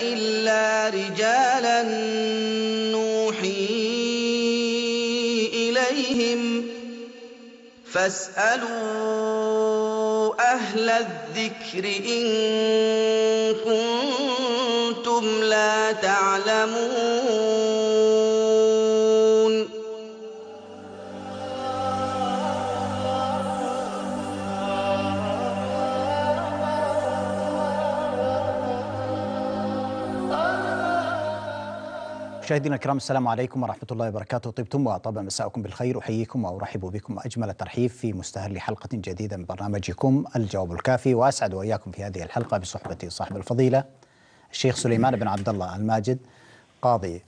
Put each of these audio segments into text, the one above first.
إِلَّا رِجَالًا نُّوحِي إِلَيْهِمْ ۚ فَاسْأَلُوا أَهْلَ الذِّكْرِ إِن كُنتُمْ لَا تَعْلَمُونَ مشاهدينا الكرام السلام عليكم ورحمة الله وبركاته. طبتم وطاب مساءكم بالخير أحييكم وأرحب بكم. أجمل الترحيب في مستهل حلقة جديدة من برنامجكم الجواب الكافي وأسعد وإياكم في هذه الحلقة بصحبة صاحب الفضيلة الشيخ سليمان بن عبد الله الماجد قاضي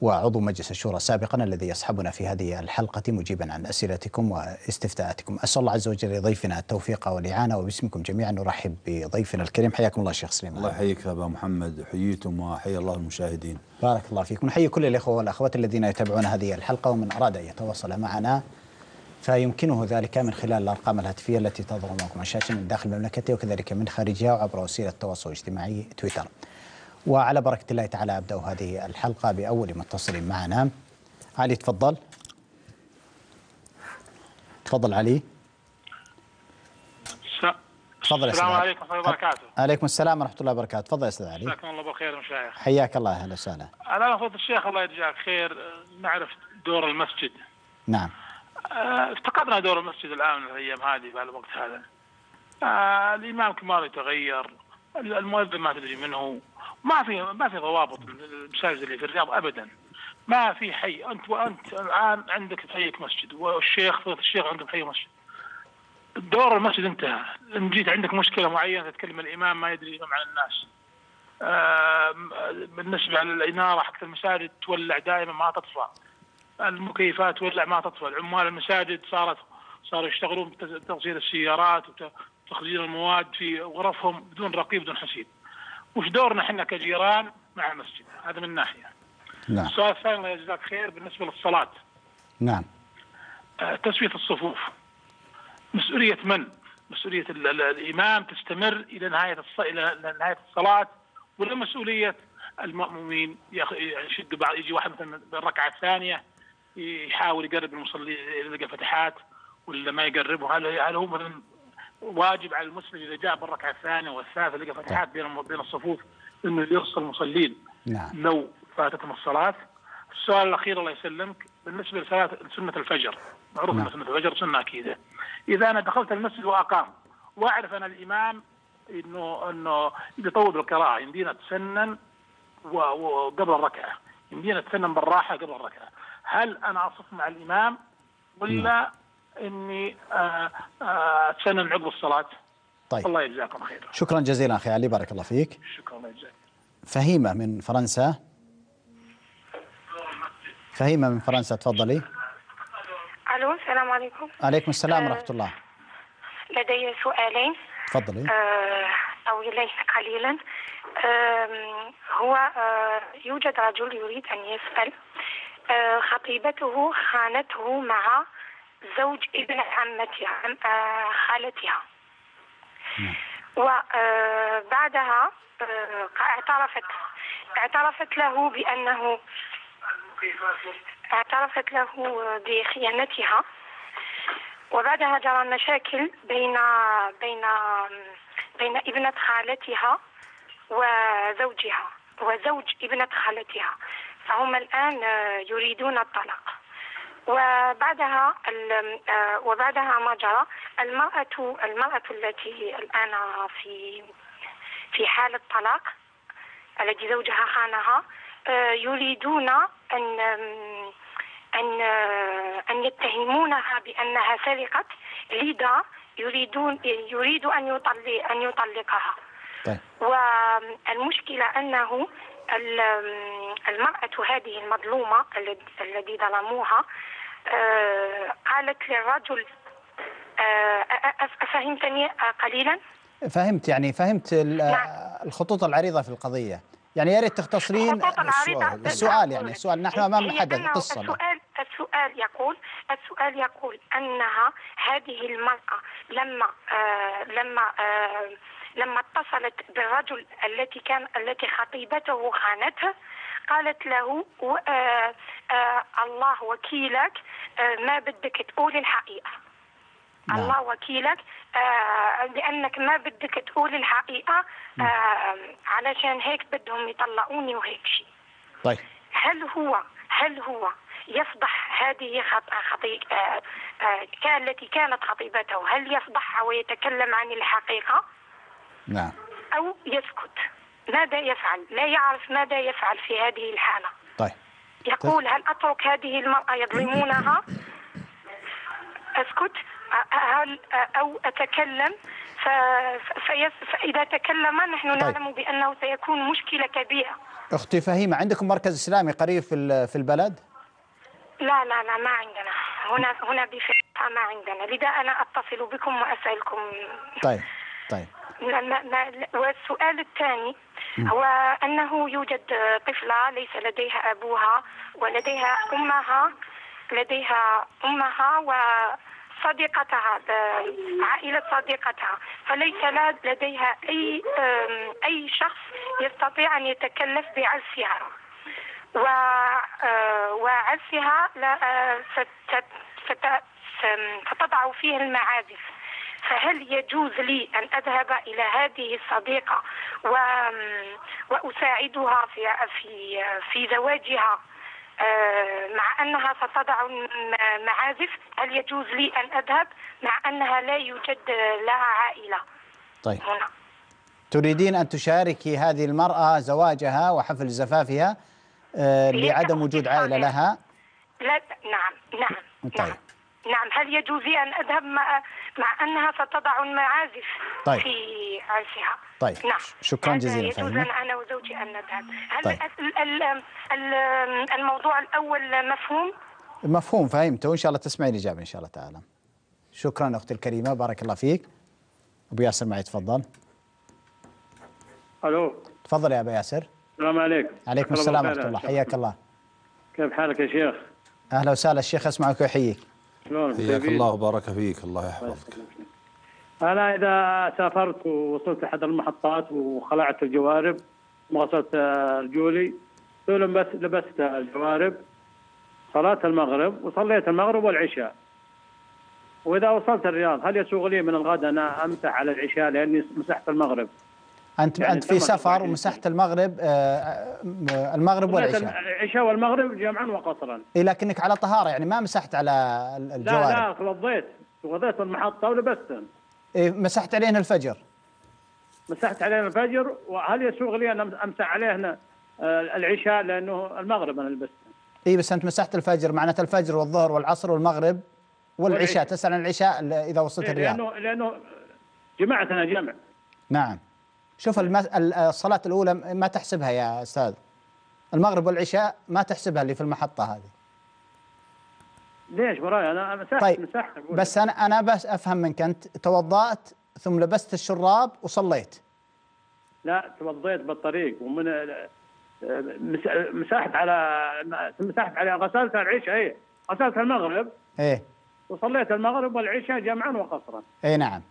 وعضو مجلس الشورى سابقا الذي يصحبنا في هذه الحلقة مجيبا عن أسئلتكم واستفتاءاتكم. أسأل الله عز وجل لضيفنا التوفيق والإعانة وباسمكم جميعا نرحب بضيفنا الكريم. حياكم الله شيخ سليمان. الله يحييك يا أبا محمد حييتم وحيا الله المشاهدين. بارك الله فيكم. نحيي كل الإخوة والأخوات الذين يتابعون هذه الحلقة ومن أراد أن يتواصل معنا فيمكنه ذلك من خلال الأرقام الهاتفية التي تظهر معكم على الشاشة من داخل المملكة وكذلك من خارجها وعبر وسيلة التواصل الاجتماعي تويتر. وعلى بركة الله تعالى أبدأ هذه الحلقة بأول متصل معنا. علي تفضل. تفضل علي. تفضل يا السلام. عليكم ورحمة الله وبركاته. عليكم السلام ورحمة الله وبركاته. تفضل يا أستاذ علي. جزاكم الله بالخير مشايخ حياك الله أهلا وسهلا. أنا فضل الشيخ الله يجزاك خير نعرف دور المسجد. نعم. آه، افتقدنا دور المسجد الآن في الأيام هذه في الوقت هذا. آه، الإمام كمال يتغير. المؤذن ما تدري منه ما في ما في ضوابط المساجد اللي في الرياض أبدا. ما في حي. أنت وأنت الآن عندك في حيك مسجد والشيخ فضيلة الشيخ عنده حي مسجد. دور المسجد انتهى. إن جيت عندك مشكلة معينة تتكلم الإمام ما يدري الامام عن الناس. آم، بالنسبة للإنارة حق المساجد تولع دائما ما تطفى. المكيفات تولع ما تطفى. العمال المساجد صارت صاروا يشتغلون بتغسيل السيارات وتخزين المواد في غرفهم بدون رقيب بدون حسيب. وش دورنا إحنا كجيران مع المسجد هذا من ناحية. نعم. السؤال الثاني الله يجزاك خير بالنسبة للصلاة. نعم. آه، تسوية الصفوف. مسؤولية من؟ مسؤولية ال- ال- الإمام تستمر إلى نهاية الص... إلى نهاية الصلاة ولا مسؤولية المأمومين يخ- يشد بعض يجي واحد مثلا بالركعة الثانية يحاول يقرب المصلي يلقى فتحات ولا ما يقربه؟ هل هل هو مثلا واجب على المسلم إذا جاء بالركعة الثانية والثالثة لقى فتحات بين بين الصفوف إنه يرسل المصلين. نعم. لو فاتتهم الصلاة. السؤال الأخير الله يسلمك. بالنسبة لصلاة سنة الفجر معروف نعم. أن سنة الفجر سنة أكيدة. إذا أنا دخلت المسجد وأقام وأعرف أن الإمام إنه إنه بيطول بالقراءة يمدينا أتسنن و- وقبل الركعة يمدينا أتسنن بالراحة قبل الركعة. هل أنا أصف مع الإمام ولا إني آه، آه، أتسنن عقب الصلاة. طيب. الله يجزاكم خير. شكرا جزيلا أخي علي بارك الله فيك. شكرا الله يجزاك. فهيمة من فرنسا. فهيمة من فرنسا تفضلي. ألو السلام عليكم. عليكم السلام آه. ورحمة الله. لدي سؤالين. تفضلي. آه، طويلين قليلا. آم، هو يوجد رجل يريد أن يسأل. خطيبته خانته مع زوج ابن عمتها عم- آه، خالتها. وبعدها اعترفت. اعترفت له بأنه اعترفت له بخيانتها. وبعدها جرى مشاكل بين بين بين ابنة خالتها وزوجها وزوج ابنة خالتها. فهم الآن آه، يريدون الطلاق. وبعدها آه، وبعدها ما جرى المرأة المرأة التي الآن في في حالة طلاق التي زوجها خانها آه، يريدون أن أن آه، أن يتهمونها بأنها سرقت لذا يريدون يريد أن يطلق أن يطلقها. طيب. والمشكلة أنه ال- المرأة هذه المظلومة الذي- ظلموها قالت للرجل آه، أفهمتني آه، قليلا؟ فهمت يعني فهمت نعم. الخطوط العريضة في القضية يعني يا ريت تختصرين السؤال السؤال يعني السؤال نحن أمام هي حدث قصة السؤال السؤال يقول السؤال يقول أنها هذه المرأة لما آه لما آه لما اتصلت بالرجل التي كان التي خطيبته خانته قالت له آه آه الله وكيلك آه ما بدك تقول الحقيقة. نعم. الله وكيلك لأنك ما بدك تقول الحقيقة آه علشان هيك بدهم يطلقوني وهيك شيء. طيب. هل هو هل هو يفضح هذه خط... خطي... كان التي كانت خطيبته هل يفضحها ويتكلم عن الحقيقة؟ نعم. أو يسكت؟ ماذا يفعل؟ لا يعرف ماذا يفعل في هذه الحالة. طيب. يقول هل أترك هذه المرأة يظلمونها؟ أسكت. هل أو أتكلم؟ ف... فيس... فإذا تكلم نحن طيب. نعلم بأنه سيكون مشكلة كبيرة. أختي فهيمة عندكم مركز إسلامي قريب في في البلد؟ لا لا لا ما عندنا. هنا هنا بفرقة ما عندنا. لذا أنا أتصل بكم وأسألكم. طيب طيب. ما ما ما والسؤال الثاني هو أنه يوجد طفلة ليس لديها أبوها ولديها أمها لديها أمها وصديقتها آه، عائلة صديقتها. فليس لديها أي أي شخص يستطيع أن يتكلف بعزفها و آه، وعزفها آه، س- ستضع فيه المعازف. فهل يجوز لي أن أذهب إلى هذه الصديقة و... وأساعدها في في في زواجها؟ آه، مع أنها ستضع معازف هل يجوز لي أن أذهب؟ مع أنها لا يوجد لها عائلة. طيب. هنا. تريدين أن تشاركي هذه المرأة زواجها وحفل زفافها آه، لعدم وجود عائلة صغيرة. لها؟ لا نعم نعم طيب. نعم. نعم هل يجوز لي أن أذهب مع, مع أنها ستضع المعازف طيب. في عرسها. طيب. نعم. شكراً جزيلاً يجوز أنا وزوجي أن نذهب. هل طيب. ال- ال- ال- الموضوع الأول مفهوم؟ مفهوم فهمت وإن شاء الله تسمعي الإجابة إن شاء الله تعالى. شكرا أختي الكريمة بارك الله فيك. أبو ياسر معي تفضل. ألو. تفضل يا أبو ياسر. السلام عليكم. عليكم السلام ورحمة الله. حياك الله. كيف حالك يا شيخ؟ أهلا وسهلا. الشيخ أسمعك ويحييك شلون حياك؟ الله وبارك فيك الله يحفظك. أنا إذا سافرت ووصلت احد المحطات وخلعت الجوارب وغسلت آه، رجولي ثم لبست الجوارب صلاة المغرب وصليت المغرب والعشاء. وإذا وصلت الرياض هل يسوغ لي من الغد أنا أمسح على العشاء لأني مسحت المغرب؟ انت يعني أنت في سفر ومسحت المغرب آه، آه، المغرب والعشاء العشاء والمغرب جمعا وقصرا. إيه لكنك على طهارة يعني ما مسحت على ال- لا الجوارب. لا توضيت توضيت المحطة ولبستهم إيه مسحت عليهن الفجر. مسحت علينا الفجر وهل يسوغ لي أن أمسح عليهن آه، العشاء؟ لأنه المغرب أنا لبست اي بس أنت مسحت الفجر معناته الفجر والظهر والعصر والمغرب والعشاء. تسأل عن العشاء ال- إذا وصلت إيه، الرياض. لأنه لأنه جمعت أنا جمع. نعم. شوف. ال- الصلاة الأولى ما تحسبها يا أستاذ. المغرب والعشاء ما تحسبها اللي في المحطة هذه. ليش؟ براي أنا مسحت طيب أقول. بس أنا أنا بس أفهم منك أنت توضأت ثم لبست الشراب وصليت. لا توضيت بالطريق ومن آه، مس- مسحت على مسحت على غسلت العشاء اي غسلت المغرب. إيه. وصليت المغرب والعشاء جمعا وقصرا. إيه نعم.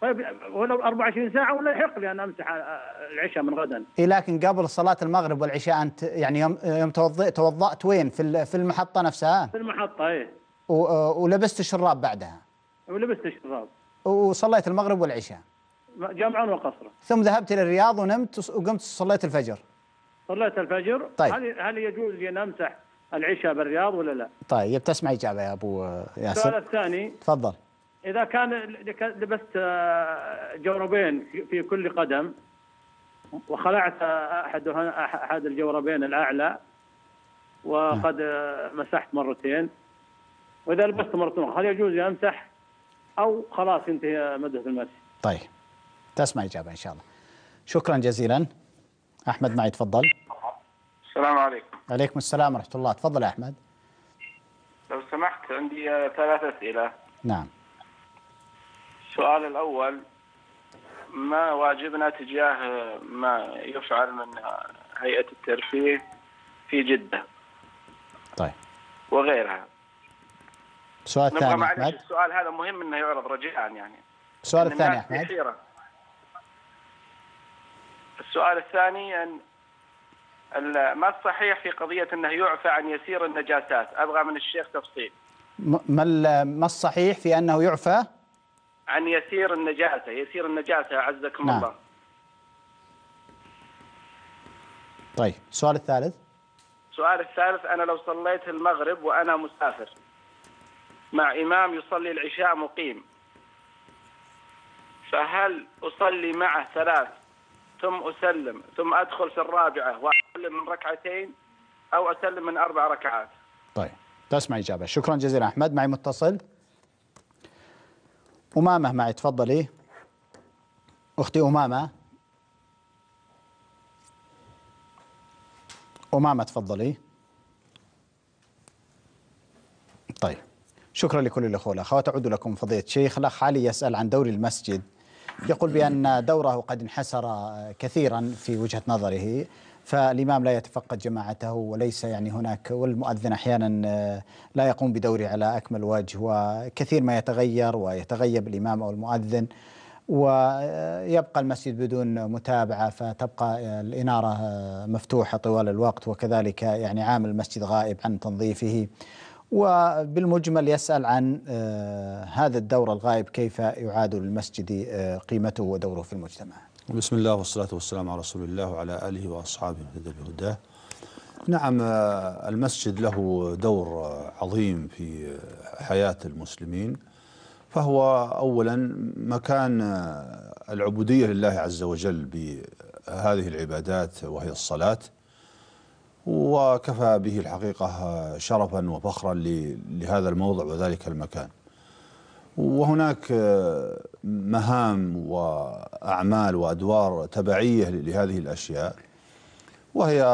طيب ولو 24 ساعة ولا يحق لي أن أمسح آه، العشاء من غدا. إيه لكن قبل صلاة المغرب والعشاء أنت يعني يوم يوم توضأت توضأت وين؟ في في المحطة نفسها؟ في المحطة اي و- ولبست الشراب بعدها؟ ولبست الشراب. وصليت المغرب والعشاء؟ جمعا وقصرا. ثم ذهبت إلى الرياض ونمت وقمت صليت الفجر. صليت الفجر. طيب. هل هل يجوز لي أن أمسح العشاء بالرياض ولا لا؟ طيب تسمع إجابة يا أبو السؤال ياسر الثاني. تفضل. إذا كان لبست آه، جوربين في- في كل قدم وخلعت آه، أحد أحد الجوربين الأعلى وقد آه، مسحت مرتين. وإذا لبست مرتين هل يجوز أمسح؟ أو خلاص ينتهي مدة المسح؟ طيب. تسمع إجابة إن شاء الله. شكرا جزيلا. أحمد معي تفضل. السلام عليكم. عليكم السلام ورحمة الله. تفضل يا أحمد. لو سمحت عندي ثلاث أسئلة. نعم. السؤال الأول ما واجبنا تجاه ما يفعل من هيئة الترفيه في جدة؟ طيب. وغيرها. السؤال نبغى الثاني معلش أحمد. السؤال هذا مهم إنه يعرض رجاء يعني. السؤال الثاني حيرة السؤال الثاني أن ال- ما الصحيح في قضية أنه يعفى عن يسير النجاسات؟ أبغى من الشيخ تفصيل. م- ما ال- ما الصحيح في أنه يعفى؟ عن يسير النجاسة. يسير النجاسة أعزكم نعم. الله. طيب السؤال الثالث. السؤال الثالث أنا لو صليت المغرب وأنا مسافر مع إمام يصلي العشاء مقيم فهل أصلي معه ثلاث ثم أسلم ثم أدخل في الرابعة وأسلم من ركعتين أو أسلم من أربع ركعات؟ طيب تسمع إجابة. شكرا جزيلا أحمد معي متصل؟ أمامة معي تفضلي. أختي أمامة. أمامة تفضلي. طيب. شكرا لكل الأخوة والأخوات. أعود لكم فضيلة الشيخ. الأخ علي يسأل عن دور المسجد. يقول بأن دوره قد انحسر كثيرا في وجهة نظره. فالإمام لا يتفقد جماعته وليس يعني هناك والمؤذن أحيانا آه، لا يقوم بدوره على أكمل وجه وكثير ما يتغير ويتغيب الإمام أو المؤذن ويبقى المسجد بدون متابعة فتبقى الإنارة آه، مفتوحة طوال الوقت وكذلك يعني عامل المسجد غائب عن تنظيفه. وبالمجمل يسأل عن آه، هذا الدور الغائب كيف يعاد للمسجد آه، قيمته ودوره في المجتمع. بسم الله والصلاة والسلام على رسول الله وعلى آله وأصحابه اهتدى بهداه نعم المسجد له دور عظيم في حياة المسلمين فهو أولا مكان العبودية لله عز وجل بهذه العبادات وهي الصلاة وكفى به الحقيقة شرفا وفخرا لهذا الموضع وذلك المكان وهناك آه، مهام وأعمال وأدوار تبعية لهذه الأشياء وهي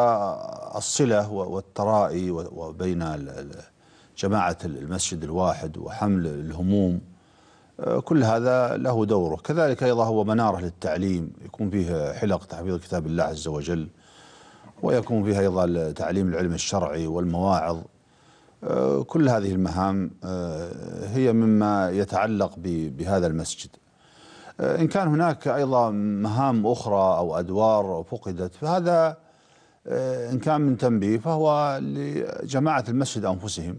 الصلة والترائي وبين جماعة المسجد الواحد وحمل الهموم آه، كل هذا له دوره. كذلك أيضا هو منارة للتعليم يكون فيه حلق تحفيظ كتاب الله عز وجل ويكون فيها أيضا تعليم العلم الشرعي والمواعظ. كل هذه المهام آه، هي مما يتعلق بهذا المسجد. آه، إن كان هناك أيضا مهام أخرى أو أدوار فقدت فهذا آه، إن كان من تنبيه فهو لجماعة المسجد أنفسهم.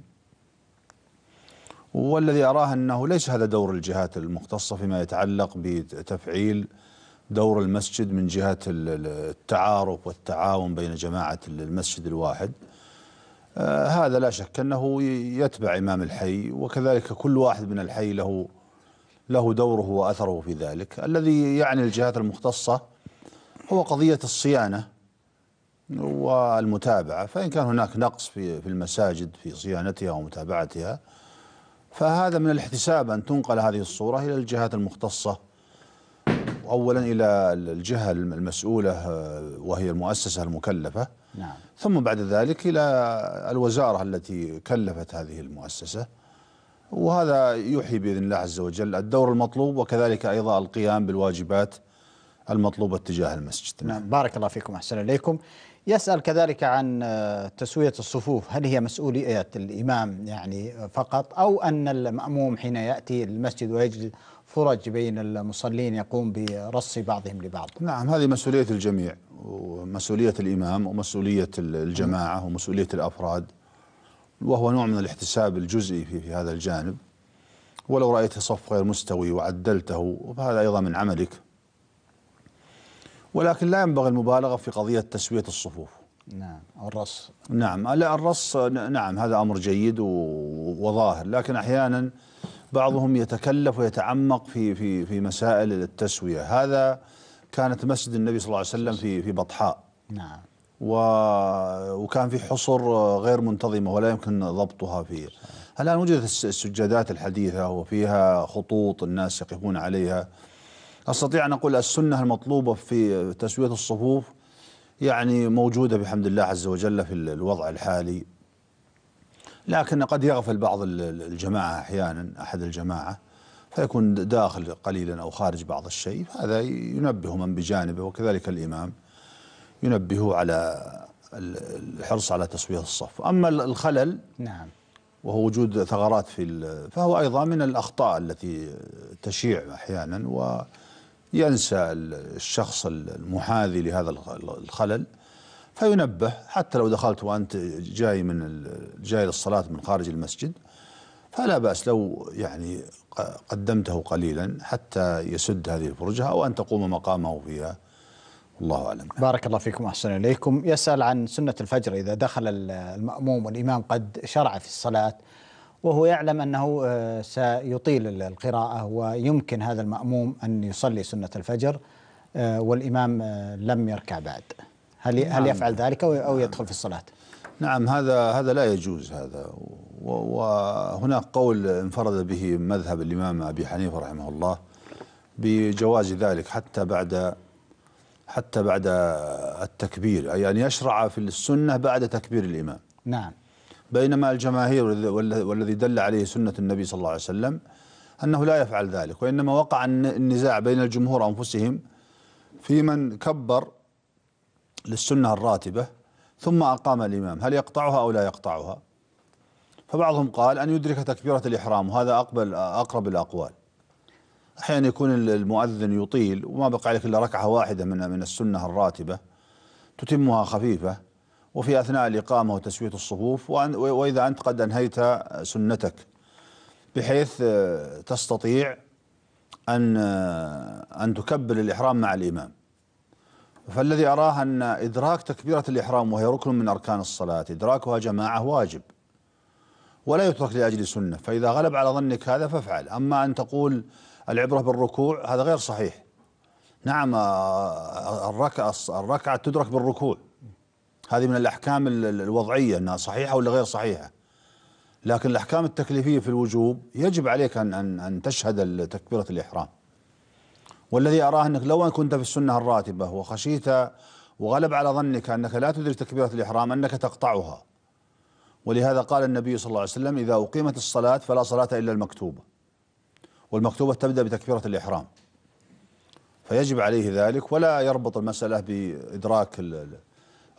والذي أراه أنه ليس هذا دور الجهات المختصة فيما يتعلق بتفعيل دور المسجد من جهة ال- ال- التعارف والتعاون بين جماعة المسجد الواحد. آه، هذا لا شك أنه ي- يتبع إمام الحي وكذلك كل واحد من الحي له له دوره وأثره في ذلك، الذي يعني الجهات المختصة هو قضية الصيانة والمتابعة، فإن كان هناك نقص في في المساجد في صيانتها ومتابعتها فهذا من الاحتساب أن تنقل هذه الصورة إلى الجهات المختصة. اولا إلى الجهة المسؤولة آه، وهي المؤسسة المكلفة. نعم. ثم بعد ذلك إلى الوزارة التي كلفت هذه المؤسسة وهذا يوحي بإذن الله عز وجل الدور المطلوب وكذلك أيضا القيام بالواجبات المطلوبة تجاه المسجد. نعم. بارك الله فيكم أحسن إليكم. يسأل كذلك عن تسوية الصفوف هل هي مسؤولية الإمام يعني فقط أو أن المأموم حين يأتي المسجد ويجد فرج بين المصلين يقوم برص بعضهم لبعض. نعم هذه مسؤولية الجميع ومسؤولية الإمام ومسؤولية الجماعة ومسؤولية الأفراد وهو نوع من الاحتساب الجزئي في, في هذا الجانب. ولو رأيت صف غير مستوي وعدلته فهذا أيضا من عملك. ولكن لا ينبغي المبالغة في قضية تسوية الصفوف. نعم الرص. نعم لا الرص نعم هذا أمر جيد وظاهر لكن أحيانا بعضهم يتكلف ويتعمق في في في مسائل التسوية. هذا كانت مسجد النبي صلى الله عليه وسلم في في بطحاء. نعم. و وكان في حصر غير منتظمة ولا يمكن ضبطها في الآن وجدت الس- السجادات الحديثة وفيها خطوط الناس يقفون عليها. أستطيع أن أقول السنة المطلوبة في تسوية الصفوف يعني موجودة بحمد الله عز وجل في ال- الوضع الحالي. لكن قد يغفل بعض ال- ال- الجماعة أحيانا أحد الجماعة فيكون داخل قليلا أو خارج بعض الشيء هذا ينبه من بجانبه وكذلك الإمام ينبه على ال- الحرص على تسوية الصف. ال- الخلل نعم. وهو وجود ثغرات في فهو أيضا من الأخطاء التي تشيع أحيانا ينسى ال- الشخص المحاذي لهذا الخ- الخلل. فينبه حتى لو دخلت وأنت جاي من جاي للصلاة من خارج المسجد فلا بأس لو يعني قدمته قليلا حتى يسد هذه الفرجة أو أن تقوم مقامه فيها. الله أعلم. بارك الله فيكم أحسن إليكم. يسأل عن سنة الفجر إذا دخل ال- المأموم والإمام قد شرع في الصلاة وهو يعلم أنه آه، سيطيل ال- القراءة ويمكن هذا المأموم أن يصلي سنة الفجر آه، والإمام آه، لم يركع بعد. هل هل نعم. يفعل ذلك أو يدخل في الصلاة؟ نعم هذا هذا لا يجوز هذا وهناك قول انفرد به مذهب الإمام أبي حنيفة رحمه الله بجواز ذلك حتى بعد حتى بعد التكبير أي أن يشرع في السنة بعد تكبير الإمام نعم بينما الجماهير والذي- والذي دل عليه سنة النبي صلى الله عليه وسلم أنه لا يفعل ذلك وإنما وقع الن- النزاع بين الجمهور أنفسهم في من كبر للسنة الراتبة ثم أقام الإمام. هل يقطعها أو لا يقطعها؟ فبعضهم قال أن يدرك تكبيرة الإحرام وهذا أقبل أقرب الأقوال. أحيانا يكون المؤذن يطيل وما بقى عليك إلا ركعة واحدة من من السنة الراتبة تتمها خفيفة وفي أثناء الإقامة وتسوية الصفوف وإذا أنت قد أنهيت سنتك بحيث آه، تستطيع أن آه، أن تكبر الإحرام مع الإمام. فالذي أراه أن إدراك تكبيرة الإحرام وهي ركن من أركان الصلاة إدراكها جماعة واجب ولا يترك لأجل سنة فإذا غلب على ظنك هذا فافعل. أما أن تقول العبرة بالركوع هذا غير صحيح. نعم آه، الركعة الركعة تدرك بالركوع. هذه من الأحكام ال- ال- الوضعية أنها صحيحة ولا غير صحيحة. لكن الأحكام التكليفية في الوجوب يجب عليك أن أن تشهد تكبيرة الإحرام. والذي أراه أنك لو كنت في السنة الراتبة وخشيت وغلب على ظنك أنك لا تدرك تكبيرة الإحرام أنك تقطعها. ولهذا قال النبي صلى الله عليه وسلم إذا أقيمت الصلاة فلا صلاة إلا المكتوبة. والمكتوبة تبدأ بتكبيرة الإحرام. فيجب عليه ذلك ولا يربط المسألة بإدراك ال- ال-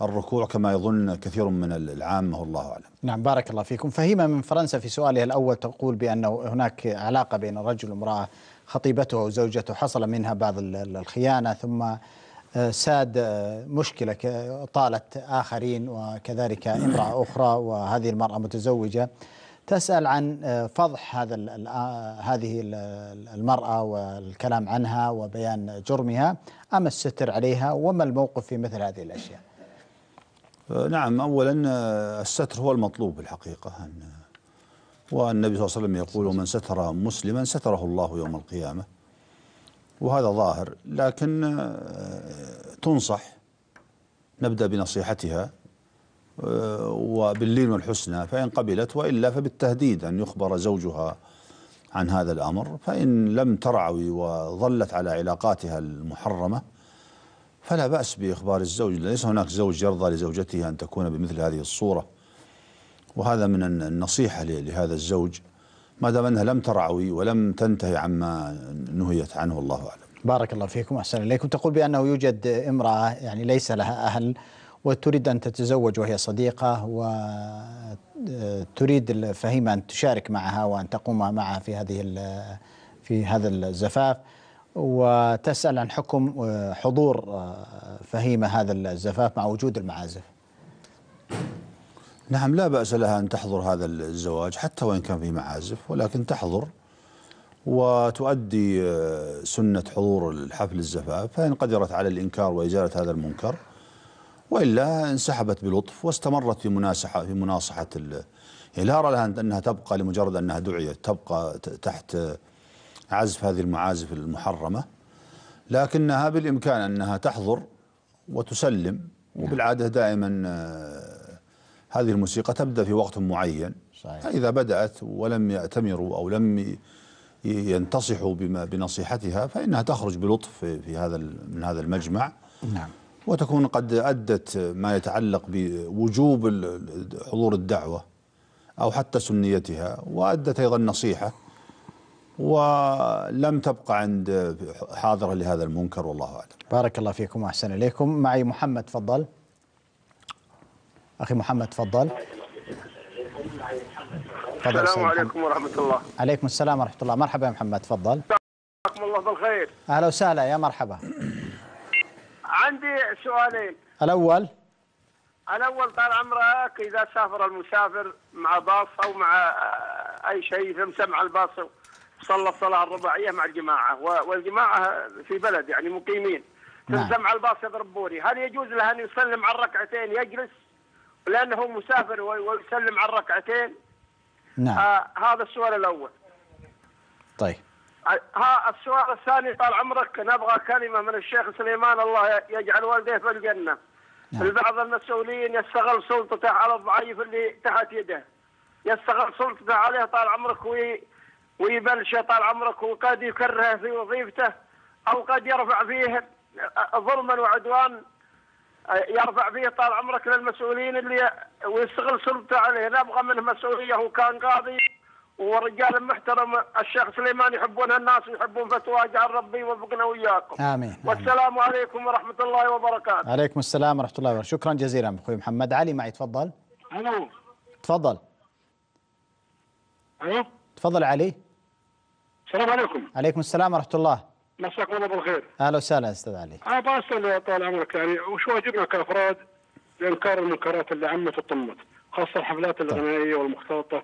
الركوع كما يظن كثير من العامة والله أعلم. نعم بارك الله فيكم. فهيمة من فرنسا في سؤالها الأول تقول بأنه هناك علاقة بين الرجل وامرأة خطيبته أو زوجته حصل منها بعض ال- ال- الخيانة ثم آه، ساد آه، مشكلة طالت آخرين وكذلك امرأة أخرى وهذه المرأة متزوجة. تسأل عن آه، فضح هذا هذه ال- ال- المرأة والكلام عنها وبيان جرمها أم الستر عليها وما الموقف في مثل هذه الأشياء؟ نعم أولا الستر هو المطلوب الحقيقة أن- والنبي صلى الله عليه وسلم يقول ومن ستر مسلما ستره الله يوم القيامة. وهذا ظاهر لكن آه، تنصح نبدأ بنصيحتها آه، وباللين والحسنى فإن قبلت وإلا فبالتهديد أن يخبر زوجها عن هذا الأمر. فإن لم ترعوي وظلت على علاقاتها المحرمة فلا بأس بإخبار الزوج ليس هناك زوج يرضى لزوجته أن تكون بمثل هذه الصورة. وهذا من الن- النصيحة لهذا الزوج ما دام أنها لم ترعوي ولم تنتهي عما نهيت عنه الله أعلم. بارك الله فيكم أحسن إليكم تقول بأنه يوجد امرأة يعني ليس لها أهل وتريد أن تتزوج وهي صديقة وتريد الفهيمة أن تشارك معها وأن تقوم معها في هذه في هذا الزفاف. وتسأل عن حكم حضور فهيمة هذا الزفاف مع وجود المعازف. نعم لا بأس لها أن تحضر هذا الزواج حتى وإن كان في معازف ولكن تحضر وتؤدي آه، سنة حضور الحفل الزفاف فإن قدرت على الإنكار وإزالة هذا المنكر وإلا انسحبت بلطف واستمرت في مناصحة في مناصحة يعني لا أرى لها أنها تبقى لمجرد أنها دعيت تبقى تحت عزف هذه المعازف المحرمة لكنها بالإمكان أنها تحضر وتسلم وبالعادة دائما آه، هذه الموسيقى تبدأ في وقت معين. صحيح. فإذا بدأت ولم يأتمروا أو لم ينتصحوا بما بنصيحتها فإنها تخرج بلطف في هذا من هذا المجمع. نعم. وتكون قد أدت ما يتعلق بوجوب حضور الدعوة أو حتى سنيتها وأدت أيضا نصيحة. ولم تبقى عند حاضرة لهذا المنكر والله أعلم. بارك الله فيكم وأحسن إليكم. معي محمد تفضل. أخي محمد تفضل. السلام. عليكم ورحمة الله. عليكم السلام ورحمة الله. مرحبا يا محمد تفضل. جزاكم الله بالخير. أهلا وسهلا يا مرحبا. عندي سؤالين. الأول. الأول طال عمرك إذا سافر المسافر مع باص أو مع آه، أي شيء ثم سمع الباص صلى الصلاة الرباعية مع الجماعة. و- والجماعة في بلد يعني مقيمين. ثم نعم. سمع الباص يضربوني. هل يجوز له أن يسلم على الركعتين يجلس؟ لأنه مسافر وي- ويسلم على الركعتين. نعم. آه هذا السؤال الأول. طيب. ها السؤال الثاني طال عمرك نبغى كلمة من الشيخ سليمان الله يجعل والديه في الجنة. نعم. البعض المسؤولين يستغل سلطته على الضعيف اللي تحت يده. يستغل سلطته عليه طال عمرك وي ويبلشه طال عمرك وقد يكرهه في وظيفته أو قد يرفع فيه ظلما وعدوان. يرفع فيه طال عمرك للمسؤولين اللي ويستغل سلطته عليه. نبغى منه مسؤولية هو كان قاضي ورجال محترم الشيخ سليمان يحبون الناس ويحبون فتوى جعل ربي يوفقنا وياكم آمين, آمين. والسلام عليكم ورحمة الله وبركاته. عليكم السلام ورحمة الله وبركاته. شكرا جزيلا أخوي محمد. علي معي تفضل. ألو. تفضل. ألو. تفضل علي. السلام عليكم. عليكم السلام ورحمة الله. مساكم الله بالخير. أهلا وسهلا أستاذ علي. أنا بسال يا طال عمرك يعني وش واجبنا كأفراد؟ لانكار المنكرات اللي عمت وطمت خاصة الحفلات الغنائية والمختلطة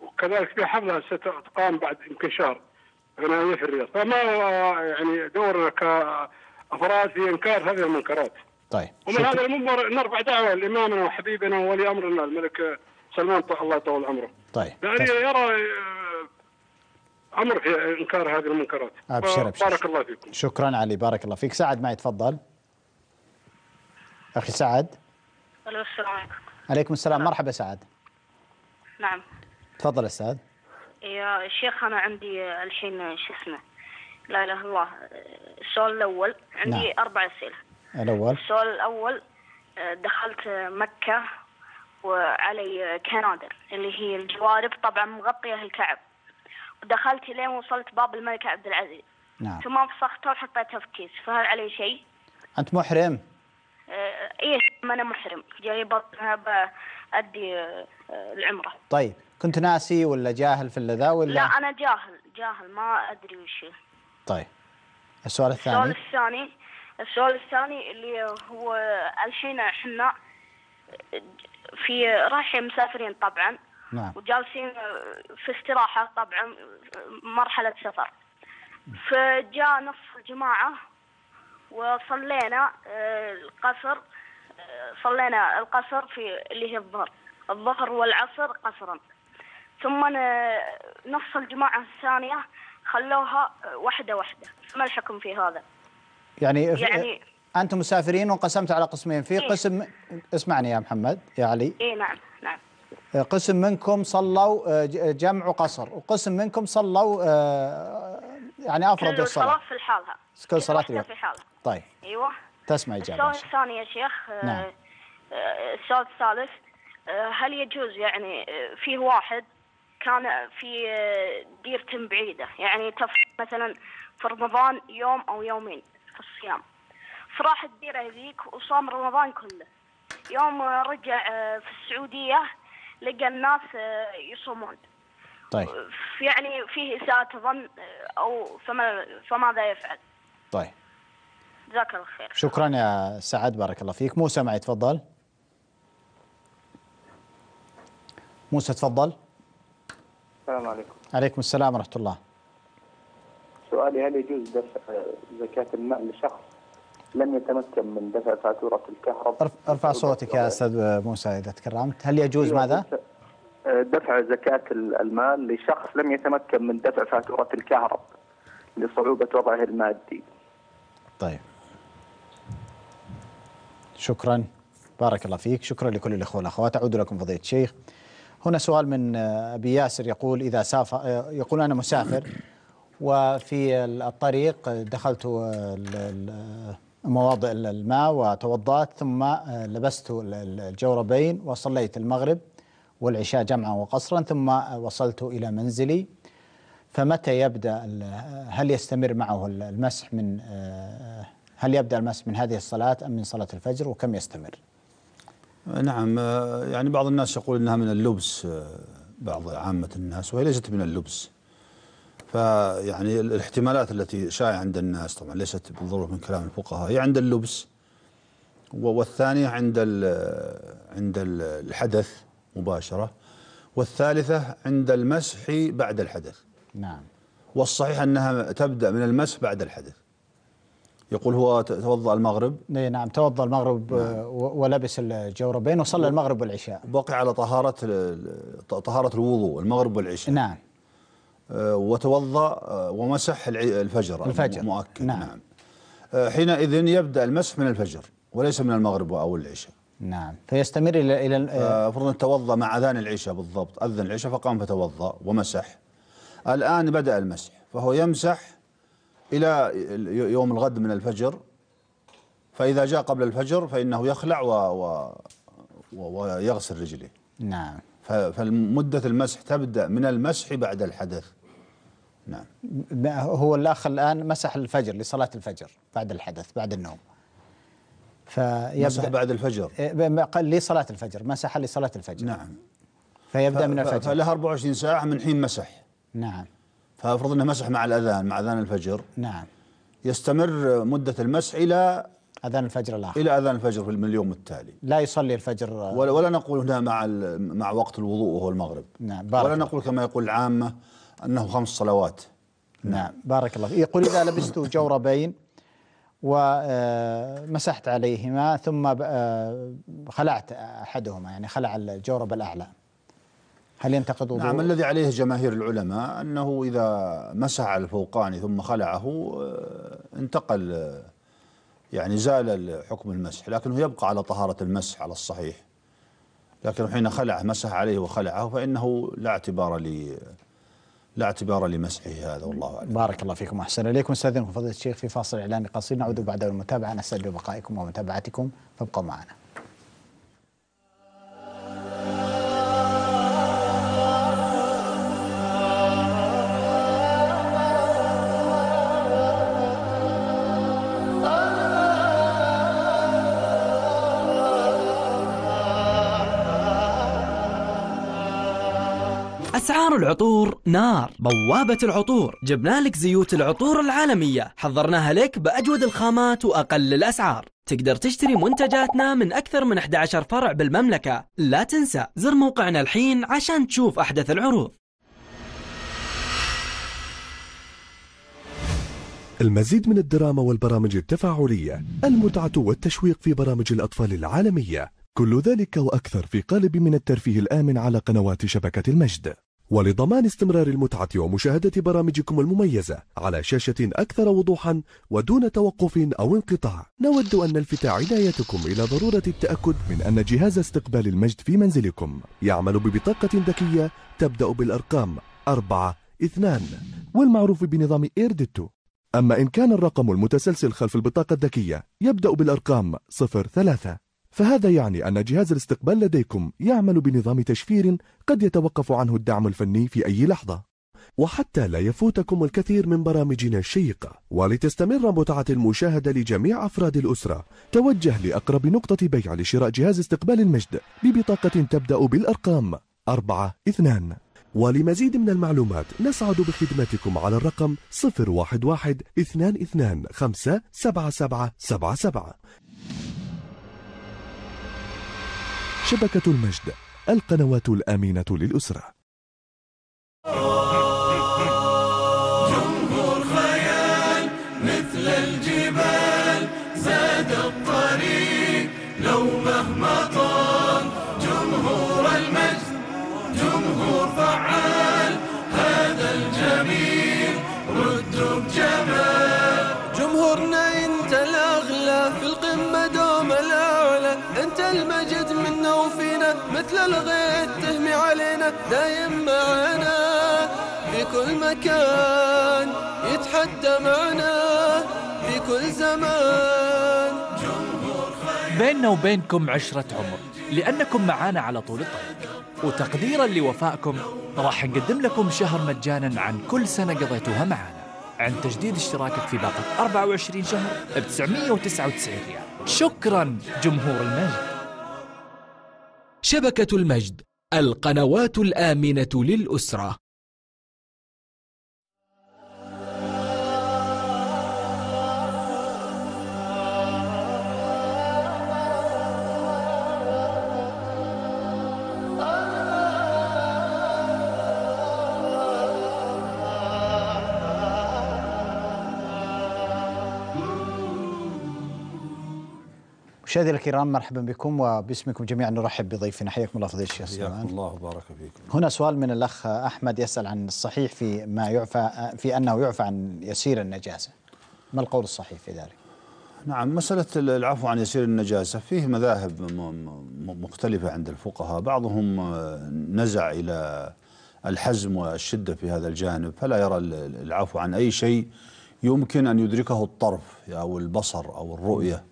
وكذلك في حفلة ستقام بعد يمكن شهر غنائية في الرياض. فما يعني دورنا كأفراد في إنكار هذه المنكرات. طيب ومن هذا المنبر نرفع دعوة لإمامنا وحبيبنا وولي أمرنا الملك سلمان الله يطول عمره. طيب يعني يرى آه، أمر في إنكار هذه المنكرات. أبشر أبشر. بارك الله فيكم. شكرا علي بارك الله فيك. سعد معي تفضل. أخي سعد. ألو السلام عليكم. عليكم السلام. مرحبا سعد. نعم. تفضل أستاذ يا شيخ أنا عندي الحين شو اسمه لا إله إلا الله. السؤال الأول عندي نعم. أربع أسئلة. الأول. السؤال الأول آه، دخلت مكة وعلي كنادر اللي هي الجوارب طبعا مغطية الكعب. ودخلت لين وصلت باب الملك عبد العزيز. نعم. ثم فسختها وحطيتها في كيس فهل علي شيء؟ أنت محرم؟ آه، إيه ما أنا محرم. جاي بأدي آه، العمرة. طيب كنت ناسي ولا جاهل في اللذا ولا؟ لا أنا جاهل. جاهل ما أدري وش. طيب السؤال السؤال الثاني الثاني السؤال الثاني اللي هو الحين إحنا في رايحين مسافرين طبعا. نعم. وجالسين في استراحة طبعا مرحلة سفر. فجاء نص الجماعة وصلينا آه، القصر آه، صلينا القصر في اللي هي الظهر. الظهر والعصر قصرا. ثم نص الجماعة الثانية خلوها واحدة واحدة ما الحكم في هذا؟ يعني, يعني- أنتم مسافرين وانقسمتوا على قسمين. في إيه. قسم اسمعني يا محمد يا علي. اي نعم نعم. قسم منكم صلوا آه، ج- جمع وقصر وقسم منكم صلوا آه، يعني افردوا كل صلاة الصلاه في حالها كل اليوم. في حالها. طيب. أيوه. تسمع اجابه السؤال الثاني يا شيخ آه، نعم. آه، السؤال الثالث آه، هل يجوز يعني آه، فيه واحد كان في آه، ديرة بعيدة؟ يعني مثلا في رمضان يوم أو يومين في الصيام. فراح الديرة ذيك وصام رمضان كله. يوم آه، رجع آه، في السعودية لقى الناس آه، يصومون. طيب. يعني فيه إساءة ظن آه، أو فما فماذا يفعل؟ طيب. جزاك الله خير. شكرا يا سعد بارك الله فيك. موسى معي تفضل. موسى تفضل. السلام عليكم. عليكم السلام ورحمة الله. سؤالي هل يجوز دفع زكاة الماء لشخص لم يتمكن من دفع فاتورة الكهرباء. أرف- أرفع صوتك يا أستاذ موسى إذا تكرمت. هل يجوز ماذا؟ دفع زكاة المال لشخص لم يتمكن من دفع فاتورة الكهرباء لصعوبة وضعه المادي. طيب. شكرا. بارك الله فيك. شكرا لكل الإخوة والأخوات. أعود لكم فضيلة الشيخ. هنا سؤال من آه، أبي ياسر يقول إذا سافر آه، يقول أنا مسافر وفي الطريق دخلت آه، مواضع الماء وتوضأت ثم آه، لبست ال- ال- الجوربين وصليت المغرب والعشاء جمعا وقصرا ثم آه، وصلت إلى منزلي فمتى يبدأ ال- هل يستمر معه ال- المسح من آه، هل يبدأ المسح من هذه الصلاة أم من صلاة الفجر وكم يستمر؟ نعم يعني بعض الناس يقول إنها من اللبس بعض عامة الناس وهي ليست من اللبس فيعني الاحتمالات التي شائعة عند الناس طبعا ليست بالضرورة من كلام الفقهاء. هي عند اللبس والثانية عند ال- عند ال- الحدث مباشرة والثالثة عند المسح بعد الحدث. نعم. والصحيح أنها تبدأ من المسح بعد الحدث. يقول هو توضأ المغرب. نعم توضأ المغرب آه، و- ولبس الجوربين وصلى المغرب والعشاء. بقي على طهارة طهارة الوضوء المغرب والعشاء. نعم. آه، وتوضأ آه، ومسح الفجر الفجر. مؤكد نعم. نعم. آه، حينئذ يبدأ المسح من الفجر وليس من المغرب أو العشاء. نعم. فيستمر إلى إلى آه، المفروض أن توضأ مع أذان العشاء بالضبط أذن العشاء فقام فتوضأ ومسح الآن بدأ المسح فهو يمسح إلى يوم الغد من الفجر فإذا جاء قبل الفجر فإنه يخلع و و ويغسل رجله نعم. فمدة المسح تبدأ من المسح بعد الحدث. نعم. هو الأخ الآن مسح الفجر لصلاة الفجر بعد الحدث بعد النوم. فيبدا مسح بعد الفجر؟ إيه، قال لصلاة الفجر مسح لصلاة الفجر. نعم. فيبدأ ف- من الفجر. فله 24 ساعة من حين مسح. نعم. فأفرض إنه مسح مع الأذان مع أذان الفجر. نعم. يستمر مدة المسح إلى أذان الفجر الآخر. إلى أذان الفجر في اليوم التالي. لا يصلي الفجر. ولا, ولا نقول هنا مع مع وقت الوضوء وهو المغرب. نعم بارك ولا. نقول كما يقول العامة أنه خمس صلوات. نعم. بارك الله فيك. يقول إذا لبست جوربين ومسحت عليهما ثم آه، خلعت أحدهما. يعني خلع الجورب الأعلى هل ينتقض وضوء؟ نعم. الذي عليه جماهير العلماء أنه إذا مسح على الفوقاني ثم خلعه آه، انتقل آه، يعني زال حكم المسح. لكنه يبقى على طهارة المسح على الصحيح. لكن حين خلع مسح عليه وخلعه فإنه لا اعتبار ل لا اعتبار لمسحه هذا والله أعلم. بارك الله فيكم وأحسن إليكم. استاذنكم فضيلة الشيخ في فاصل إعلاني قصير. نعود بعد المتابعة. نسأل ببقائكم ومتابعتكم. فابقوا معنا. أسعار العطور نار بوابة العطور جبنا لك زيوت العطور العالمية حضرناها لك بأجود الخامات وأقل الأسعار. تقدر تشتري منتجاتنا من أكثر من 11 فرع بالمملكة. لا تنسى زر موقعنا الحين عشان تشوف أحدث العروض. المزيد من الدراما والبرامج التفاعلية المتعة والتشويق في برامج الأطفال العالمية. كل ذلك وأكثر في قالب من الترفيه الآمن على قنوات شبكة المجد. ولضمان استمرار المتعة ومشاهدة برامجكم المميزة على شاشة أكثر وضوحا ودون توقف أو انقطاع. نود أن نلفت عنايتكم إلى ضرورة التأكد من أن جهاز استقبال المجد في منزلكم يعمل ببطاقة ذكية تبدأ بالأرقام أربعة اثنان والمعروف بنظام إيردتو أما إن كان الرقم المتسلسل خلف البطاقة الذكية يبدأ بالأرقام صفر ثلاثة. فهذا يعني أن جهاز الاستقبال لديكم يعمل بنظام تشفير قد يتوقف عنه الدعم الفني في أي لحظة. وحتى لا يفوتكم الكثير من برامجنا الشيقة. ولتستمر متعة المشاهدة لجميع أفراد الأسرة توجه لأقرب نقطة بيع لشراء جهاز استقبال المجد ببطاقة تبدأ بالأرقام أربعة اثنان. ولمزيد من المعلومات نسعد بخدمتكم على الرقم 011 22 5 شبكة المجد القنوات الآمنة للأسرة. مثل الغيث تهمي علينا دايم معنا. في كل مكان يتحدى معنا في كل زمان. بيننا وبينكم عشرة عمر لأنكم معانا على طول الطريق. وتقديرا لوفائكم راح نقدم لكم شهر مجانا عن كل سنة قضيتوها معانا. عند تجديد اشتراكك في باقة 24 شهر ب 999 ريال. شكرا جمهور المجد شبكة المجد القنوات الآمنة للأسرة. مشاهدينا الكرام مرحبا بكم وباسمكم جميعا نرحب بضيفنا. حياكم الله فضيلة الشيخ حياكم سليمان الله وبارك فيكم. هنا سؤال من الأخ أحمد يسأل عن الصحيح في ما يعفى في أنه يعفى عن يسير النجاسة. ما القول الصحيح في ذلك؟ نعم مسألة العفو عن يسير النجاسة فيه مذاهب مختلفة عند الفقهاء. بعضهم نزع إلى الحزم والشدة في هذا الجانب فلا يرى ال- العفو عن أي شيء يمكن أن يدركه الطرف أو البصر أو الرؤية.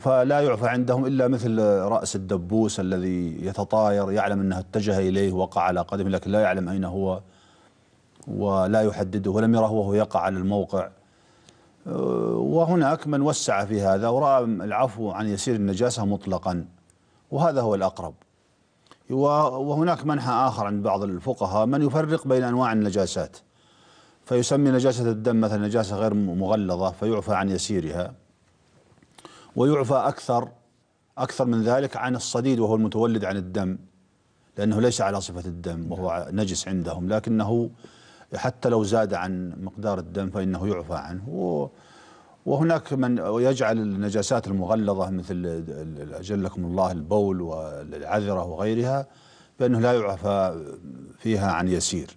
فلا يعفى عندهم إلا مثل رأس الدبوس الذي يتطاير يعلم أنه اتجه إليه وقع على قدمه لكن لا يعلم أين هو ولا يحدده ولم يره وهو يقع على الموقع. وهناك من وسع في هذا ورأى العفو عن يسير النجاسة مطلقا وهذا هو الأقرب. وهناك منحى آخر عند بعض الفقهاء من يفرق بين أنواع النجاسات. فيسمي نجاسة الدم مثلا نجاسة غير مغلظة فيعفى عن يسيرها. ويعفى أكثر أكثر من ذلك عن الصديد وهو المتولد عن الدم لأنه ليس على صفة الدم وهو نجس عندهم لكنه حتى لو زاد عن مقدار الدم فإنه يعفى عنه. وهناك من يجعل النجاسات المغلظة مثل أجلكم الله البول والعذرة وغيرها بأنه لا يعفى فيها عن يسير.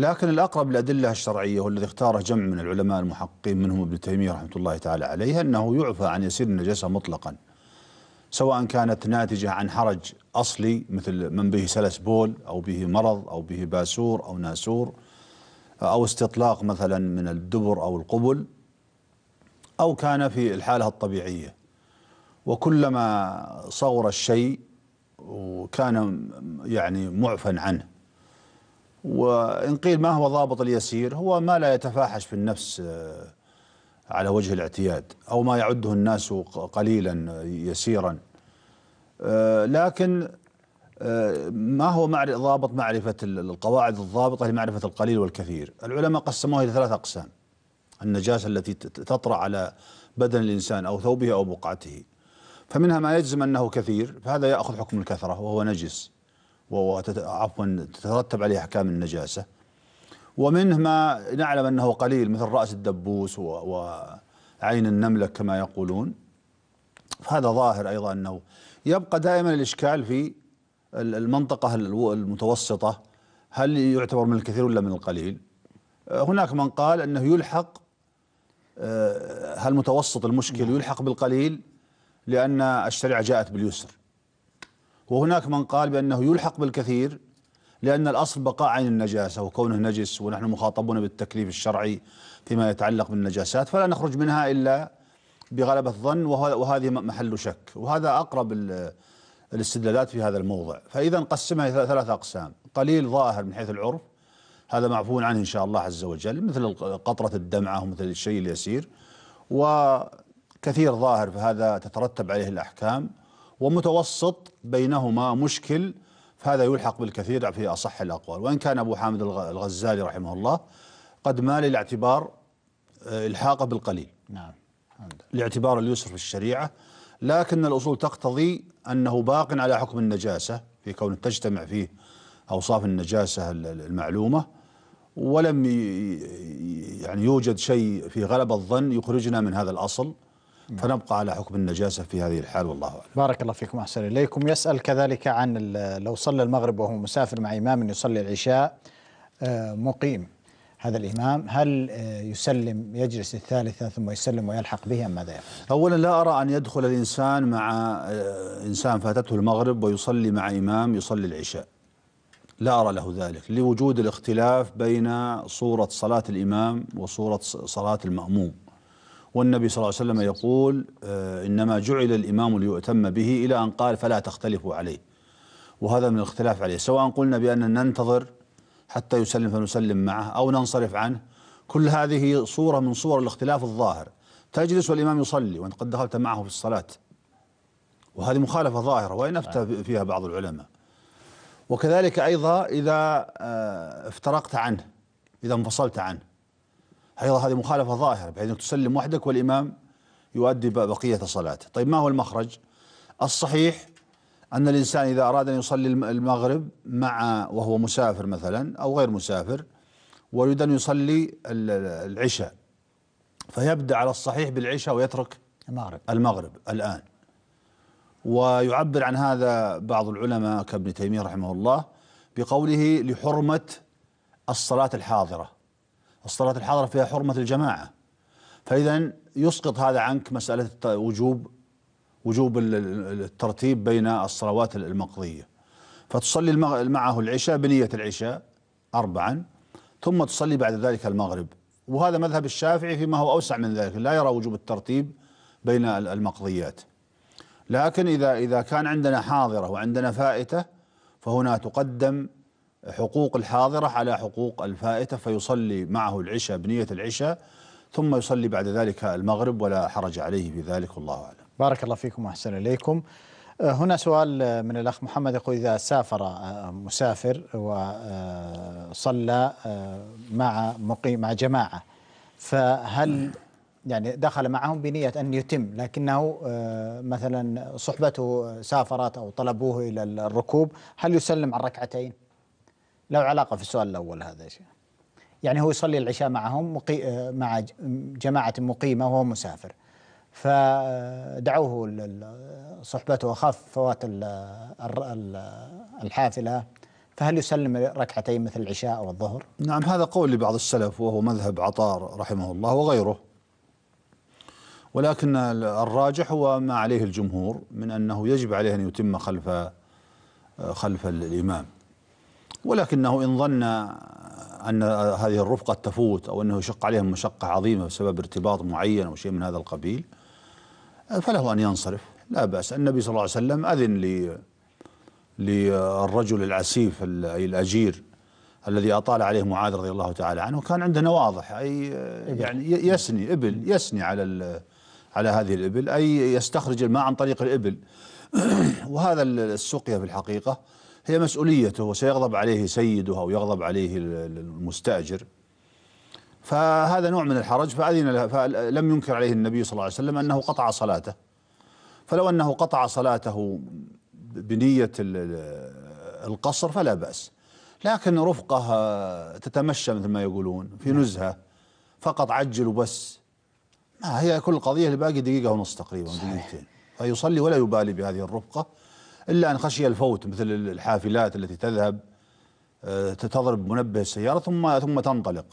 لكن الأقرب الأدلة الشرعية والذي اختاره جمع من العلماء المحققين منهم ابن تيمية رحمة الله تعالى عليه أنه يعفى عن يسير النجاسة مطلقا سواء كانت ناتجة عن حرج أصلي مثل من به سلس بول أو به مرض أو به باسور أو ناسور أو استطلاق مثلا من الدبر أو القبل أو كان في الحالة الطبيعية. وكلما صغر الشيء وكان يعني معفى عنه. وإن قيل ما هو ضابط اليسير هو ما لا يتفاحش في النفس آه، على وجه الاعتياد أو ما يعده الناس قليلا آه، يسيرا. آه، لكن ما هو ضابط معرفة ال- القواعد الضابطة لمعرفة القليل والكثير؟ العلماء قسموها إلى ثلاث أقسام. النجاسة التي تطرأ على بدن الإنسان أو ثوبه أو بقعته. فمنها ما يجزم أنه كثير فهذا يأخذ حكم الكثرة وهو نجس. وتت- عفوا تترتب عليه أحكام النجاسة. ومنه ما نعلم أنه قليل مثل رأس الدبوس وعين النملة كما يقولون. فهذا ظاهر أيضا أنه يبقى دائما الإشكال في ال- المنطقة الو- المتوسطة هل يعتبر من الكثير ولا من القليل. هناك من قال أنه يلحق آه، هل متوسط المشكل يلحق بالقليل؟ لأن الشريعة جاءت باليسر. وهناك من قال بأنه يلحق بالكثير لأن الأصل بقاء عين النجاسة وكونه نجس ونحن مخاطبون بالتكليف الشرعي فيما يتعلق بالنجاسات فلا نخرج منها إلا بغلبة الظن وه- وهذه محل شك. وهذا أقرب ال- الاستدلالات في هذا الموضع. فإذا نقسمها إلى ثلاثة أقسام. قليل ظاهر من حيث العرف هذا معفو عنه إن شاء الله عز وجل مثل قطرة الدمعة ومثل الشيء اليسير وكثير ظاهر فهذا تترتب عليه الأحكام. ومتوسط بينهما مشكل فهذا يلحق بالكثير في أصح الأقوال. وإن كان أبو حامد الغ- الغزالي رحمه الله قد مال إلى اعتبار آه، إلحاقه بالقليل. نعم لاعتبار اليسر في الشريعة لكن الأصول تقتضي أنه باق على حكم النجاسة في كون تجتمع فيه أوصاف النجاسة ال- ال- المعلومة ولم يعني يوجد شيء في غلب الظن يخرجنا من هذا الأصل. فنبقى على حكم النجاسة في هذه الحال والله أعلم. بارك الله فيكم أحسن إليكم. يسأل كذلك عن لو صلى المغرب وهو مسافر مع إمام يصلي العشاء آه، مقيم. هذا الإمام هل آه، يسلم يجلس الثالثة ثم يسلم ويلحق به أم ماذا يفعل؟ أولا لا أرى أن يدخل الإنسان مع آه، إنسان فاتته المغرب ويصلي مع إمام يصلي العشاء. لا أرى له ذلك لوجود الاختلاف بين صورة صلاة الإمام وصورة صلاة المأموم. والنبي صلى الله عليه وسلم يقول آه، إنما جعل الإمام ليؤتم به إلى أن قال فلا تختلفوا عليه. وهذا من الاختلاف عليه سواء قلنا بأن ننتظر حتى يسلم فنسلم معه أو ننصرف عنه. كل هذه صورة من صور الاختلاف الظاهر. تجلس والإمام يصلي وأنت قد دخلت معه في الصلاة. وهذه مخالفة ظاهرة وإن أفتى فيها بعض العلماء. وكذلك أيضا إذا آه، افترقت عنه إذا انفصلت عنه. أيضا هذه مخالفة ظاهرة بحيث أنك تسلم وحدك والإمام يؤدي بقية صلاته طيب ما هو المخرج؟ الصحيح أن الإنسان إذا أراد أن يصلي الم- المغرب مع وهو مسافر مثلا أو غير مسافر ويريد أن يصلي ال- ال- العشاء فيبدأ على الصحيح بالعشاء ويترك المغرب. المغرب الآن. ويعبر عن هذا بعض العلماء كابن تيمية رحمه الله بقوله لحرمة الصلاة الحاضرة. الصلاة الحاضرة فيها حرمة الجماعة. فإذا يسقط هذا عنك مسألة وجوب وجوب ال- ال- الترتيب بين الصلوات المقضية. فتصلي معه العشاء بنية العشاء أربعا ثم تصلي بعد ذلك المغرب. وهذا مذهب الشافعي فيما هو أوسع من ذلك لا يرى وجوب الترتيب بين ال- المقضيات. لكن إذا إذا كان عندنا حاضرة وعندنا فائتة فهنا تقدم حقوق الحاضرة على حقوق الفائتة فيصلي معه العشاء بنية العشاء ثم يصلي بعد ذلك المغرب ولا حرج عليه في ذلك والله أعلم بارك الله فيكم وأحسن إليكم. آه، هنا سؤال آه، من الأخ محمد يقول إذا سافر آه، مسافر وصلى مع مقيم مع جماعة فهل يعني دخل معهم بنية أن يتم لكنه مثلا صحبته سافرت أو طلبوه إلى الركوب هل يسلم عن ركعتين؟ له علاقة في السؤال الأول هذا شيخ. يعني هو يصلي العشاء معهم مقي... مع جماعة مقيمة وهو مسافر. فدعوه صحبته وخاف فوات ال- الر- ال- الحافلة فهل يسلم ركعتين مثل العشاء أو الظهر نعم هذا قول لبعض السلف وهو مذهب عطار رحمه الله وغيره ولكن ال- الراجح هو ما عليه الجمهور من أنه يجب عليه أن يتم خلف خلف الإمام ولكنه إن ظن أن هذه الرفقة تفوت أو أنه يشق عليهم مشقة عظيمة بسبب ارتباط معين أو شيء من هذا القبيل فله أن ينصرف. لا بأس. النبي صلى الله عليه وسلم أذن لي للرجل العسيف ال- أي الأجير الذي أطال عليه معاذ رضي الله تعالى عنه كان عندنا واضح أي يعني يسني إبل يسني على على هذه الإبل أي يستخرج الماء عن طريق الإبل. وهذا ال- السقيا في الحقيقة. هي مسؤوليته وسيغضب عليه سيده أو يغضب عليه ال- ال- المستأجر. فهذا نوع من الحرج فأذن فلم ينكر عليه النبي صلى الله عليه وسلم أنه قطع صلاته. فلو أنه قطع صلاته بنية ال- ال- القصر فلا بأس. لكن رفقة آه، تتمشى مثل ما يقولون في نزهة فقط عجل وبس. ما هي كل قضية اللي باقي دقيقة ونص تقريبا دقيقتين. فيصلي ولا يبالي بهذه الرفقة. إلا أن خشي الفوت مثل الحافلات التي تذهب آه، تضرب منبه السيارة ثم ثم تنطلق.